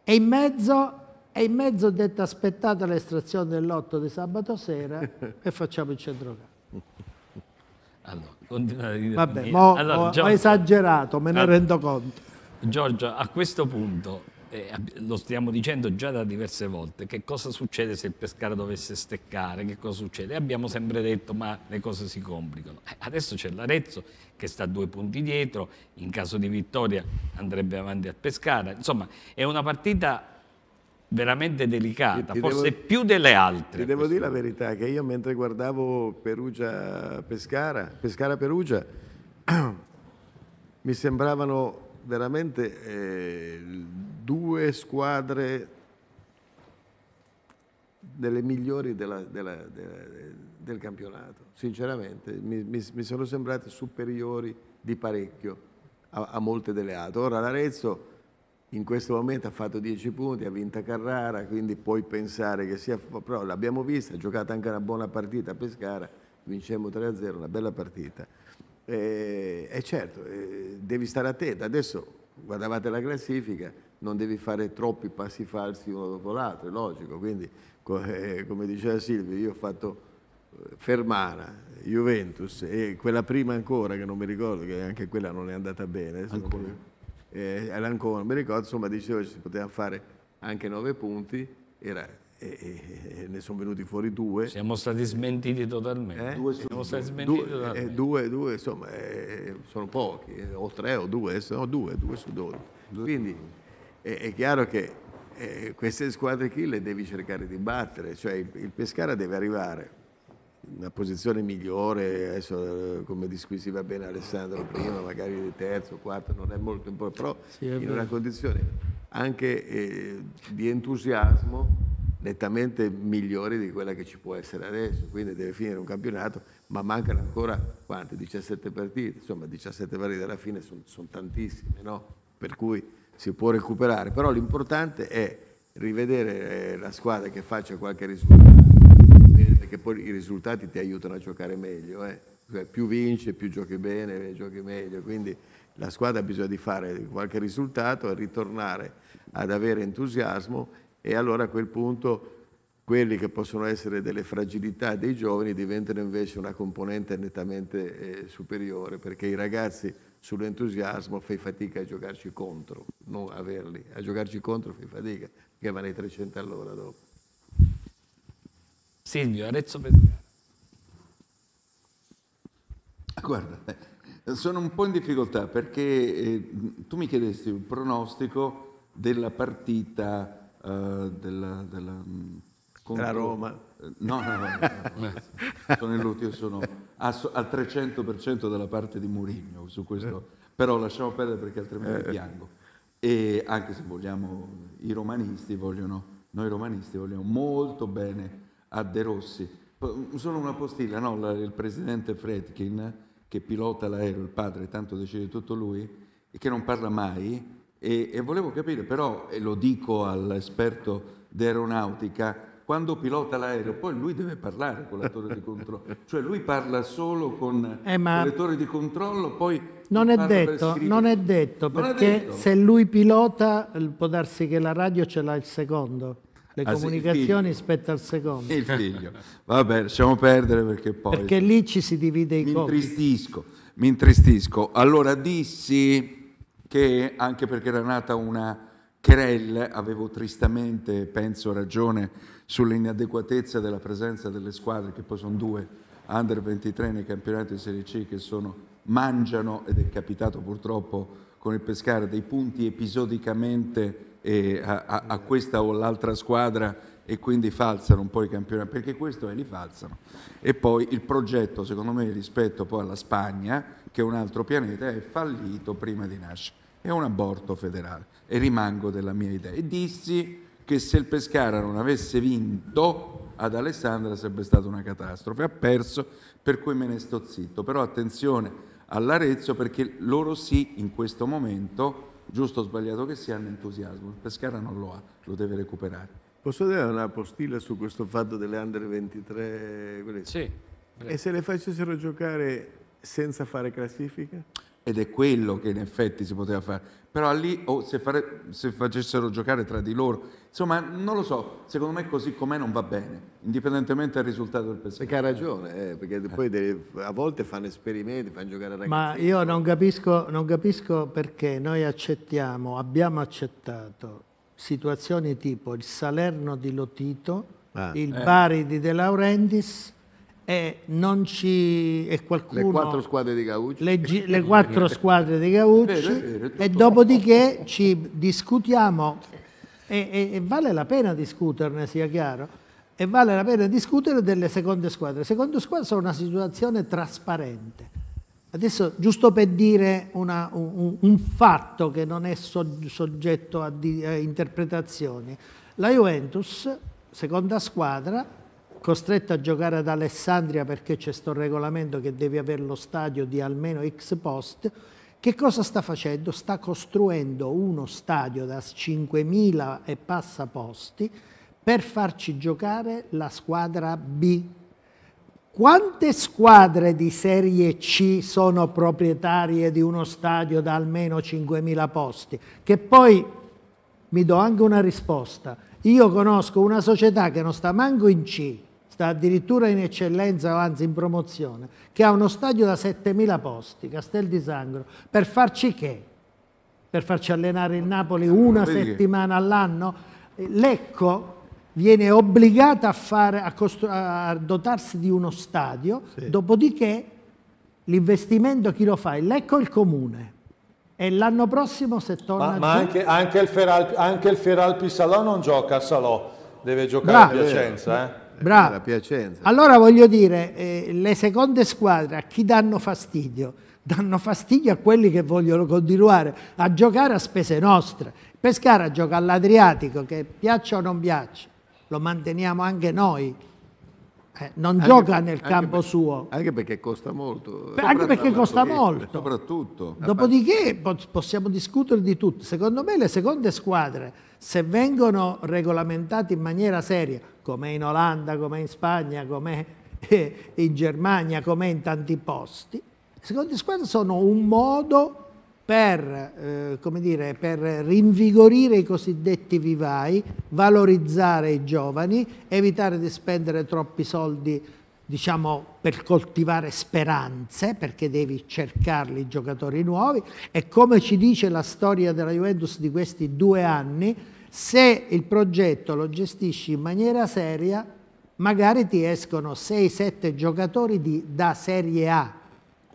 E in mezzo, e in mezzo ho detto aspettate l'estrazione dell'otto di sabato sera e facciamo il centrocampo. Allora, continuate a dire Vabbè, mo Allora, ho, ho Giorgio- esagerato, me ne Ah. rendo conto. Giorgio, a questo punto, eh, lo stiamo dicendo già da diverse volte, che cosa succede se il Pescara dovesse steccare, che cosa succede? Abbiamo sempre detto ma le cose si complicano. Eh, adesso c'è l'Arezzo che sta due punti dietro, in caso di vittoria andrebbe avanti al Pescara, insomma è una partita veramente delicata, Ti- forse devo- più delle altre. Ti a devo dire la verità che io mentre guardavo Perugia-Pescara, Pescara-Perugia, mi sembravano veramente eh, due squadre delle migliori della- della- della- del campionato, sinceramente. Mi, mi- mi sono sembrate superiori di parecchio a, a molte delle altre. Ora l'Arezzo in questo momento ha fatto 10 punti, ha vinto Carrara, quindi puoi pensare che sia... Però l'abbiamo vista, ha giocato anche una buona partita a Pescara, vincemmo 3-0, una bella partita. E, e certo, eh, devi stare attento. Adesso guardavate la classifica, non devi fare troppi passi falsi uno dopo l'altro, è logico. Quindi, eh, come diceva Silvio, io ho fatto eh, Fermana, Juventus e quella prima ancora, che non mi ricordo, che anche quella non è andata bene. adesso non eh, non mi ricordo, insomma dicevo che si poteva fare anche nove punti, era- e, e- e ne sono venuti fuori due. Siamo stati smentiti totalmente. Eh? Siamo stati smentiti Due, totalmente. eh, due, due, insomma, eh, sono pochi, eh, o tre o due, adesso no, due, due su dodici. Quindi è, è chiaro che eh, queste squadre qui le devi cercare di battere, cioè il, il Pescara deve arrivare in una posizione migliore, adesso eh, come disquisiva bene Alessandro prima, magari di terzo, quarto, non è molto importante, però Sì, è in una condizione anche eh, di entusiasmo nettamente migliore di quella che ci può essere adesso, quindi deve finire un campionato, ma mancano ancora quante? 17 partite, insomma 17 partite alla fine sono tantissime, no? per cui si può recuperare, però l'importante è rivedere eh, la squadra che faccia qualche risultato, perché poi i risultati ti aiutano a giocare meglio, eh. Cioè, più vinci, più giochi bene, giochi meglio, quindi la squadra ha bisogno di fare qualche risultato e ritornare ad avere entusiasmo e allora a quel punto quelli che possono essere delle fragilità dei giovani diventano invece una componente nettamente eh, superiore, perché i ragazzi sull'entusiasmo fai fatica a giocarci contro, non averli, a giocarci contro fai fatica, perché vanno ai 300 all'ora dopo. Silvio, Arezzo Pescara. Guarda, eh, sono un po' in difficoltà perché eh, tu mi chiedesti il pronostico della partita eh, della, della, mh, contro- Della Roma. Eh, No, no, no, no, no. sono illuso, io sono al 300% dalla parte di Mourinho su questo, però lasciamo perdere perché altrimenti piango. E anche se vogliamo, i romanisti vogliono, noi romanisti vogliamo molto bene a De Rossi. Solo una postilla, no? Il presidente Fredkin, che pilota l'aereo, il padre, tanto decide tutto lui, e che non parla mai, e, e volevo capire però, e lo dico all'esperto di aeronautica, quando pilota l'aereo, poi lui deve parlare con la torre di controllo, cioè lui parla solo con, Eh, ma- con le torri di controllo, poi Non è, detto, non è detto, Non è perché detto. se lui pilota può darsi che la radio ce l'ha il secondo. Le Ah, comunicazioni spetta al secondo. Il figlio. Vabbè, lasciamo perdere perché poi... Perché lì ci si divide i mi intristisco, mi intristisco. Allora dissi che anche perché era nata una querelle, avevo tristamente, penso, ragione sull'inadeguatezza della presenza delle squadre, che poi sono due, under 23 nei campionati di Serie C, che sono, mangiano, ed è capitato purtroppo con il Pescara, dei punti episodicamente eh, a, a- a questa o l'altra squadra e quindi falsano un po' i campionati, perché questo è li falsano. E poi il progetto, secondo me, rispetto poi alla Spagna, che è un altro pianeta, è fallito prima di nascere. È un aborto federale e rimango della mia idea. E dissi che se il Pescara non avesse vinto ad Alessandra sarebbe stata una catastrofe. Ha perso, per cui me ne sto zitto. Però attenzione all'Arezzo perché loro sì, in questo momento, giusto o sbagliato che sia, hanno entusiasmo. Il Pescara non lo ha, lo deve recuperare. Posso dare una postilla su questo fatto delle under 23? quelle- Sì. E se le facessero giocare senza fare classifica? Ed è quello che in effetti si poteva fare. Però lì, o se, fare- se facessero giocare tra di loro, insomma, non lo so, secondo me così com'è non va bene, indipendentemente dal risultato del Pescara. Perché ha ragione, eh, perché poi deve- a volte fanno esperimenti, fanno giocare ragazzi. Ma io non capisco, non capisco perché noi accettiamo, abbiamo accettato situazioni tipo il Salerno di Lotito, Ah. il Bari di De Laurentiis e non ci... e qualcuno... Le quattro squadre di Gaucci. le, le quattro squadre di Gaucci Vero, e dopodiché ci discutiamo e, e- e vale la pena discuterne, sia chiaro, e vale la pena discutere delle seconde squadre. Le seconde squadre sono una situazione trasparente. Adesso, giusto per dire una- un, un- fatto che non è so- soggetto a, di- a interpretazioni, la Juventus, seconda squadra, costretta a giocare ad Alessandria perché c'è sto regolamento che devi avere lo stadio di almeno X post, che cosa sta facendo? Sta costruendo uno stadio da 5.000 e passa posti per farci giocare la squadra B. Quante squadre di Serie C sono proprietarie di uno stadio da almeno 5.000 posti? Che poi mi do anche una risposta. Io conosco una società che non sta manco in C, sta addirittura in eccellenza o anzi in promozione, che ha uno stadio da 7.000 posti, Castel di Sangro, per farci che? Per farci allenare il Napoli una settimana all'anno? Lecco viene obbligata a, fare, a, a dotarsi di uno stadio, dopodiché l'investimento chi lo fa? Il Lecco il Comune? E l'anno prossimo se torna Ma, ma anche, anche il Feral, anche il Feralpi Salò non gioca a Salò, deve giocare a Bravo. Piacenza. Eh? Bravo. Allora voglio dire, eh, le seconde squadre a chi danno fastidio? Danno fastidio a quelli che vogliono continuare a giocare a spese nostre. Pescara gioca all'Adriatico, che piaccia o non piaccia, lo manteniamo anche noi. Eh, non Anche gioca per- nel campo per- suo. Anche perché costa molto. Beh, anche perché costa molto. Soprattutto. Dopodiché po- possiamo discutere di tutto. Secondo me le seconde squadre, se vengono regolamentate in maniera seria, come in Olanda, come in Spagna, come eh, in Germania, come in tanti posti, le seconde squadre sono un modo per, eh, dire, per rinvigorire i cosiddetti vivai, valorizzare i giovani, evitare di spendere troppi soldi diciamo, per coltivare speranze, perché devi cercarli i giocatori nuovi, e come ci dice la storia della Juventus di questi due anni, se il progetto lo gestisci in maniera seria, magari ti escono 6-7 giocatori di- da Serie A.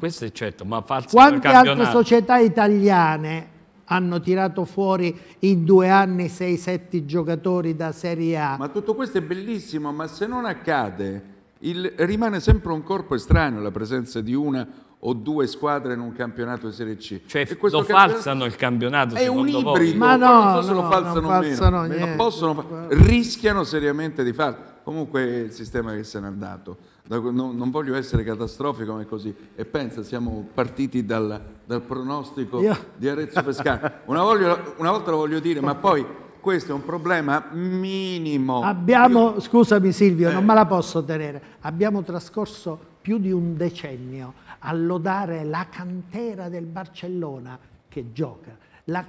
Questo è certo, ma falso Quante altre società italiane hanno tirato fuori in due anni 6-7 giocatori da Serie A? Ma tutto questo è bellissimo, ma se non accade, il- rimane sempre un corpo estraneo la presenza di una o due squadre in un campionato di Serie C. Cioè, lo campionato falsano il campionato, È un secondo voi? ibrido, Ma no, non so se lo no, falsano falsano meno, niente. ma possono rischiano seriamente di farlo. Comunque è il sistema che se n'è andato. Non, non voglio essere catastrofico, ma è così. E pensa, siamo partiti dal, dal pronostico Io- di Arezzo Pescara. Una, voglio- una volta lo voglio dire, ma poi questo è un problema minimo. Abbiamo, scusami Silvio, Eh. non me la posso tenere, abbiamo trascorso più di un decennio a lodare la cantera del Barcellona che gioca, la,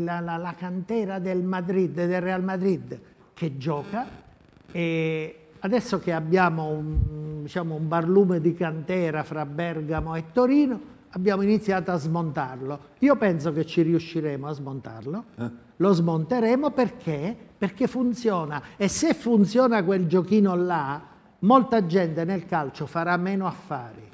la- la- la cantera del Madrid, del Real Madrid che gioca e adesso che abbiamo un, diciamo, un barlume di cantera fra Bergamo e Torino, abbiamo iniziato a smontarlo. Io penso che ci riusciremo a smontarlo, Eh. lo smonteremo perché? Perché funziona e se funziona quel giochino là, molta gente nel calcio farà meno affari.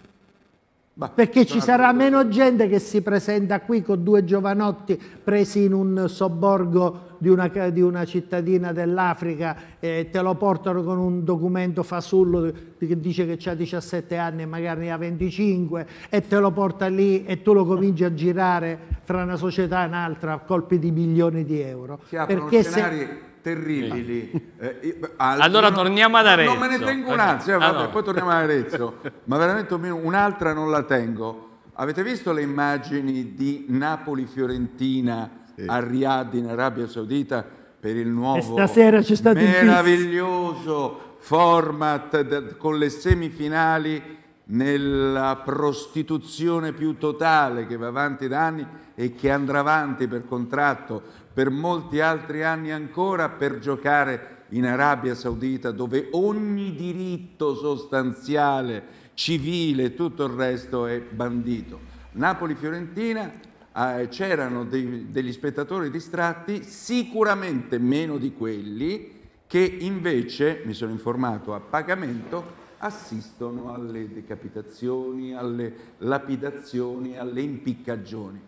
Ma Perché ci sarà meno gente che si presenta qui con due giovanotti presi in un sobborgo di una, di una cittadina dell'Africa e te lo portano con un documento fasullo che dice che ha 17 anni e magari ne ha 25 e te lo porta lì e tu lo cominci a girare fra una società e un'altra a colpi di milioni di euro. Si aprono Perché se- scenari terribili. Eh, altri- Allora no, torniamo ad Arezzo. Non me ne tengo un'altra, eh, vabbè, no. poi torniamo ad Arezzo. Ma veramente un- un'altra non la tengo. Avete visto le immagini di Napoli-Fiorentina a Riyadh in Arabia Saudita per il nuovo stasera c'è stato il quiz. meraviglioso format con le semifinali nella prostituzione più totale che va avanti da anni e che andrà avanti per contratto per molti altri anni ancora per giocare in Arabia Saudita dove ogni diritto sostanziale, civile e tutto il resto è bandito. Napoli-Fiorentina eh, c'erano dei- degli spettatori distratti, sicuramente meno di quelli che invece, mi sono informato, a pagamento assistono alle decapitazioni, alle lapidazioni, alle impiccagioni.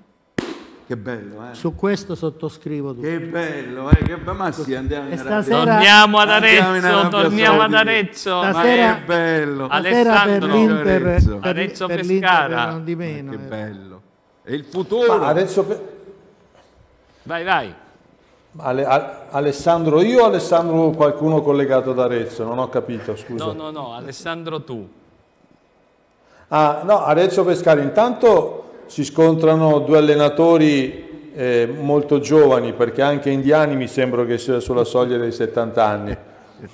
Che bello, eh? su questo sottoscrivo tutto. Che bello, eh? Che ma sì, andiamo in stasera- Torniamo ad Arezzo, torniamo ad. Arezzo. Ma Stasera- è bello. Stasera per Alessandro. l'Inter, Arezzo. per, Arezzo per Pescara. l'Inter non di meno. Che eh. bello. E il futuro. Ma adesso pe- Vai, vai. Ale- A- Alessandro io o Alessandro qualcuno collegato ad Arezzo? Non ho capito, scusa. No, no, no, Alessandro tu. Ah, no, Arezzo Pescara. Intanto si scontrano due allenatori eh, molto giovani, perché anche Indiani mi sembra che sia sulla soglia dei 70 anni.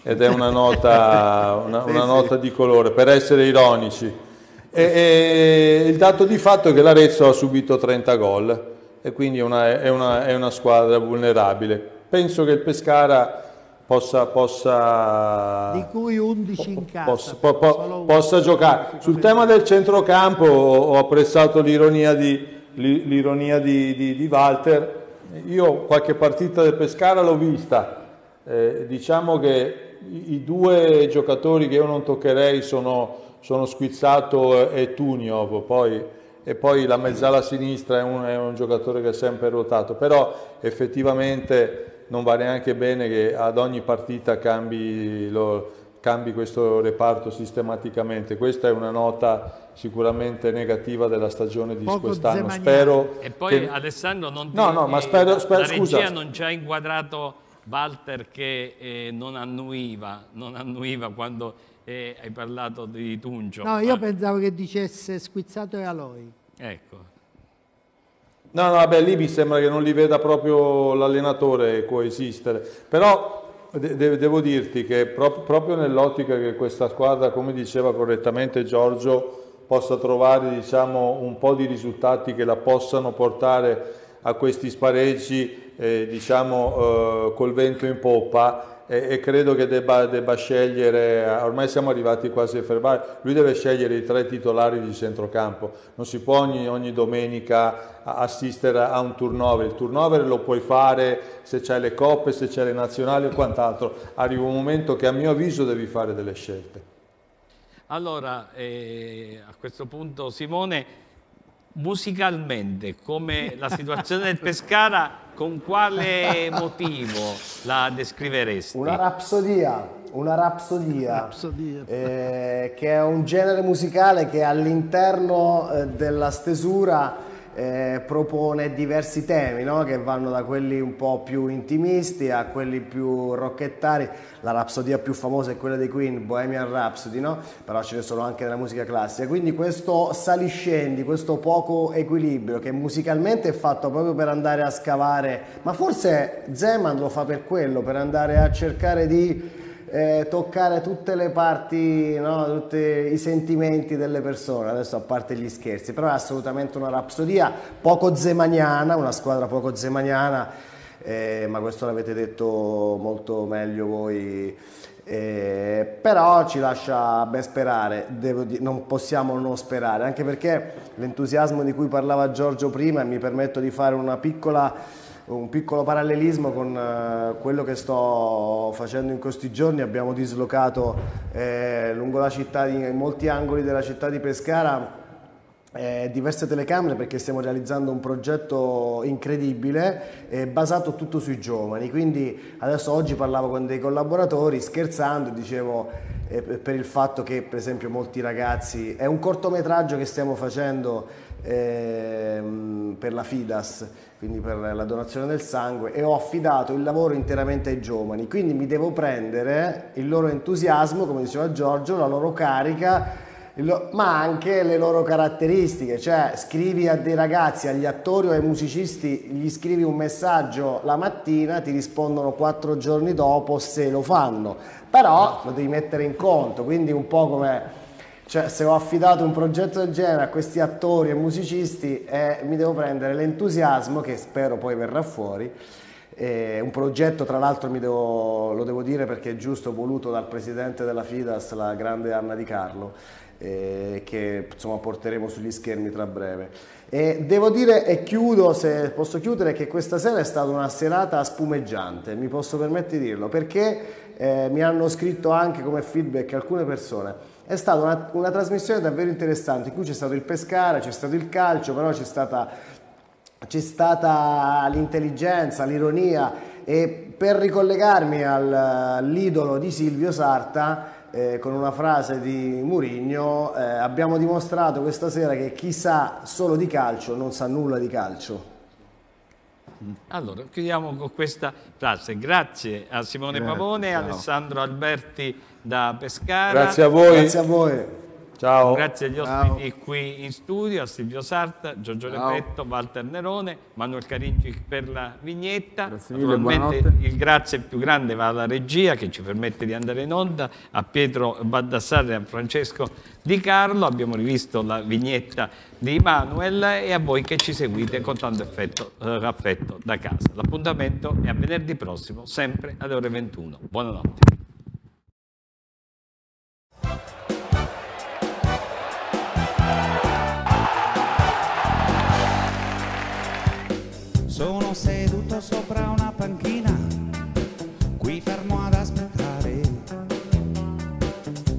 Ed è una nota, una, una nota di colore, per essere ironici. E, e il dato di fatto è che l'Arezzo ha subito 30 gol e quindi è una, è una- è una squadra vulnerabile. Penso che il Pescara possa, possa Di cui 11 in casa. possa, po- po- possa giocare. Sul tema del centrocampo ho apprezzato l'ironia di, di, di- di Walter. Io qualche partita del Pescara l'ho vista. Eh, diciamo che i, i due giocatori che io non toccherei sono, sono Squizzato e Tunio, poi, e poi la mezzala sinistra è un, è un giocatore che è sempre ruotato, però effettivamente non va neanche bene che ad ogni partita cambi, lo- cambi questo reparto sistematicamente. Questa è una nota sicuramente negativa della stagione di Poco quest'anno. Spero E poi che- Alessandro non ti, No, no, ma spero- spero- la scusa. regia non ci ha inquadrato Walter che eh, non annuiva, non annuiva quando eh, hai parlato di Tuncio. No, io Ma- pensavo che dicesse squizzato e Aloi. Ecco. No, no, vabbè, lì mi sembra che non li veda proprio l'allenatore coesistere. Però de- de- devo dirti che pro- proprio nell'ottica che questa squadra, come diceva correttamente Giorgio, possa trovare diciamo, un po' di risultati che la possano portare a questi spareggi, eh, diciamo, eh, col vento in poppa, e, e credo che debba, debba scegliere, ormai siamo arrivati quasi a fermare, lui deve scegliere i tre titolari di centrocampo, non si può ogni, ogni domenica assistere a un turnover, il turnover lo puoi fare se c'hai le coppe, se c'hai le nazionali o quant'altro, arriva un momento che a mio avviso devi fare delle scelte. Allora, eh, a questo punto Simone, musicalmente, come la situazione del Pescara, con quale motivo la descriveresti? Una rapsodia, una rapsodia, Rapsodia. eh, che è un genere musicale che all'interno eh, della stesura eh, propone diversi temi, no? che vanno da quelli un po' più intimisti a quelli più rocchettari. La rapsodia più famosa è quella dei Queen, Bohemian Rhapsody, no? però ce ne sono anche nella musica classica. Quindi questo saliscendi, questo poco equilibrio che musicalmente è fatto proprio per andare a scavare, ma forse Zeman lo fa per quello, per andare a cercare di eh, toccare tutte le parti, no? tutti i sentimenti delle persone, adesso a parte gli scherzi, però è assolutamente una rapsodia poco zemaniana, una squadra poco zemaniana, eh, ma questo l'avete detto molto meglio voi. Eh, però ci lascia ben sperare, di- non possiamo non sperare, anche perché l'entusiasmo di cui parlava Giorgio prima, e mi permetto di fare una piccola un piccolo parallelismo con eh, quello che sto facendo in questi giorni. Abbiamo dislocato eh, lungo la città, in molti angoli della città di Pescara, eh, diverse telecamere perché stiamo realizzando un progetto incredibile eh, basato tutto sui giovani. Quindi adesso oggi parlavo con dei collaboratori scherzando, dicevo eh, per il fatto che per esempio molti ragazzi, è un cortometraggio che stiamo facendo ehm, per la FIDAS, quindi per la donazione del sangue e ho affidato il lavoro interamente ai giovani, quindi mi devo prendere il loro entusiasmo, come diceva Giorgio, la loro carica ma anche le loro caratteristiche, cioè scrivi a dei ragazzi, agli attori o ai musicisti, gli scrivi un messaggio la mattina, ti rispondono quattro giorni dopo se lo fanno, però lo devi mettere in conto, quindi un po' come cioè, se ho affidato un progetto del genere a questi attori e musicisti, eh, mi devo prendere l'entusiasmo, che spero poi verrà fuori. Eh, un progetto, tra l'altro, devo- lo devo dire perché è giusto, voluto dal presidente della FIDAS, la grande Anna Di Carlo, eh, che insomma porteremo sugli schermi tra breve. E devo dire, e chiudo, se posso chiudere, che questa sera è stata una serata spumeggiante, mi posso permettere di dirlo, perché eh, mi hanno scritto anche come feedback alcune persone. È stata una, una trasmissione davvero interessante, in cui c'è stato il Pescara, c'è stato il calcio, però c'è stata c'è stata l'intelligenza, l'ironia e per ricollegarmi al- all'idolo di Silvio Sarta, eh, con una frase di Murigno, eh, abbiamo dimostrato questa sera che chi sa solo di calcio non sa nulla di calcio. Allora, chiudiamo con questa frase. Grazie a Simone Grazie, Pavone e ciao. Alessandro Alberti da Pescara. Grazie a voi. Grazie a voi. Ciao. Grazie agli ospiti qui in studio, a Silvio Sarta, Giorgio Ciao. Repetto, Walter Nerone, Manuel Caringi per la vignetta. Grazie mille, Naturalmente buonanotte. il grazie più grande va alla regia che ci permette di andare in onda, a Pietro Baddassarre e a Francesco Di Carlo. Abbiamo rivisto la vignetta di Manuel e a voi che ci seguite con tanto effetto, eh, affetto da casa. L'appuntamento è a venerdì prossimo, sempre alle ore 21. Buonanotte. Sono seduto sopra una panchina, qui fermo ad aspettare.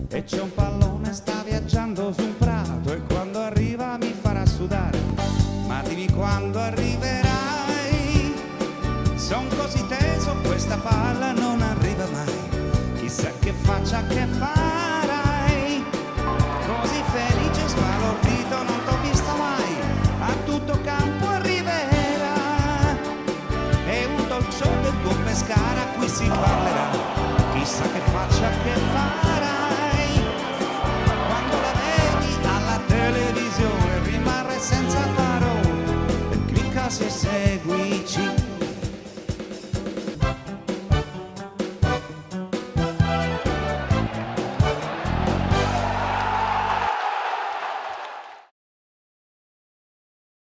E c'è un pallone, sta viaggiando su un prato e quando arriva mi farà sudare. Ma dimmi quando arriverai, son così teso, questa palla non arriva mai. Chissà che faccia che farai, se segui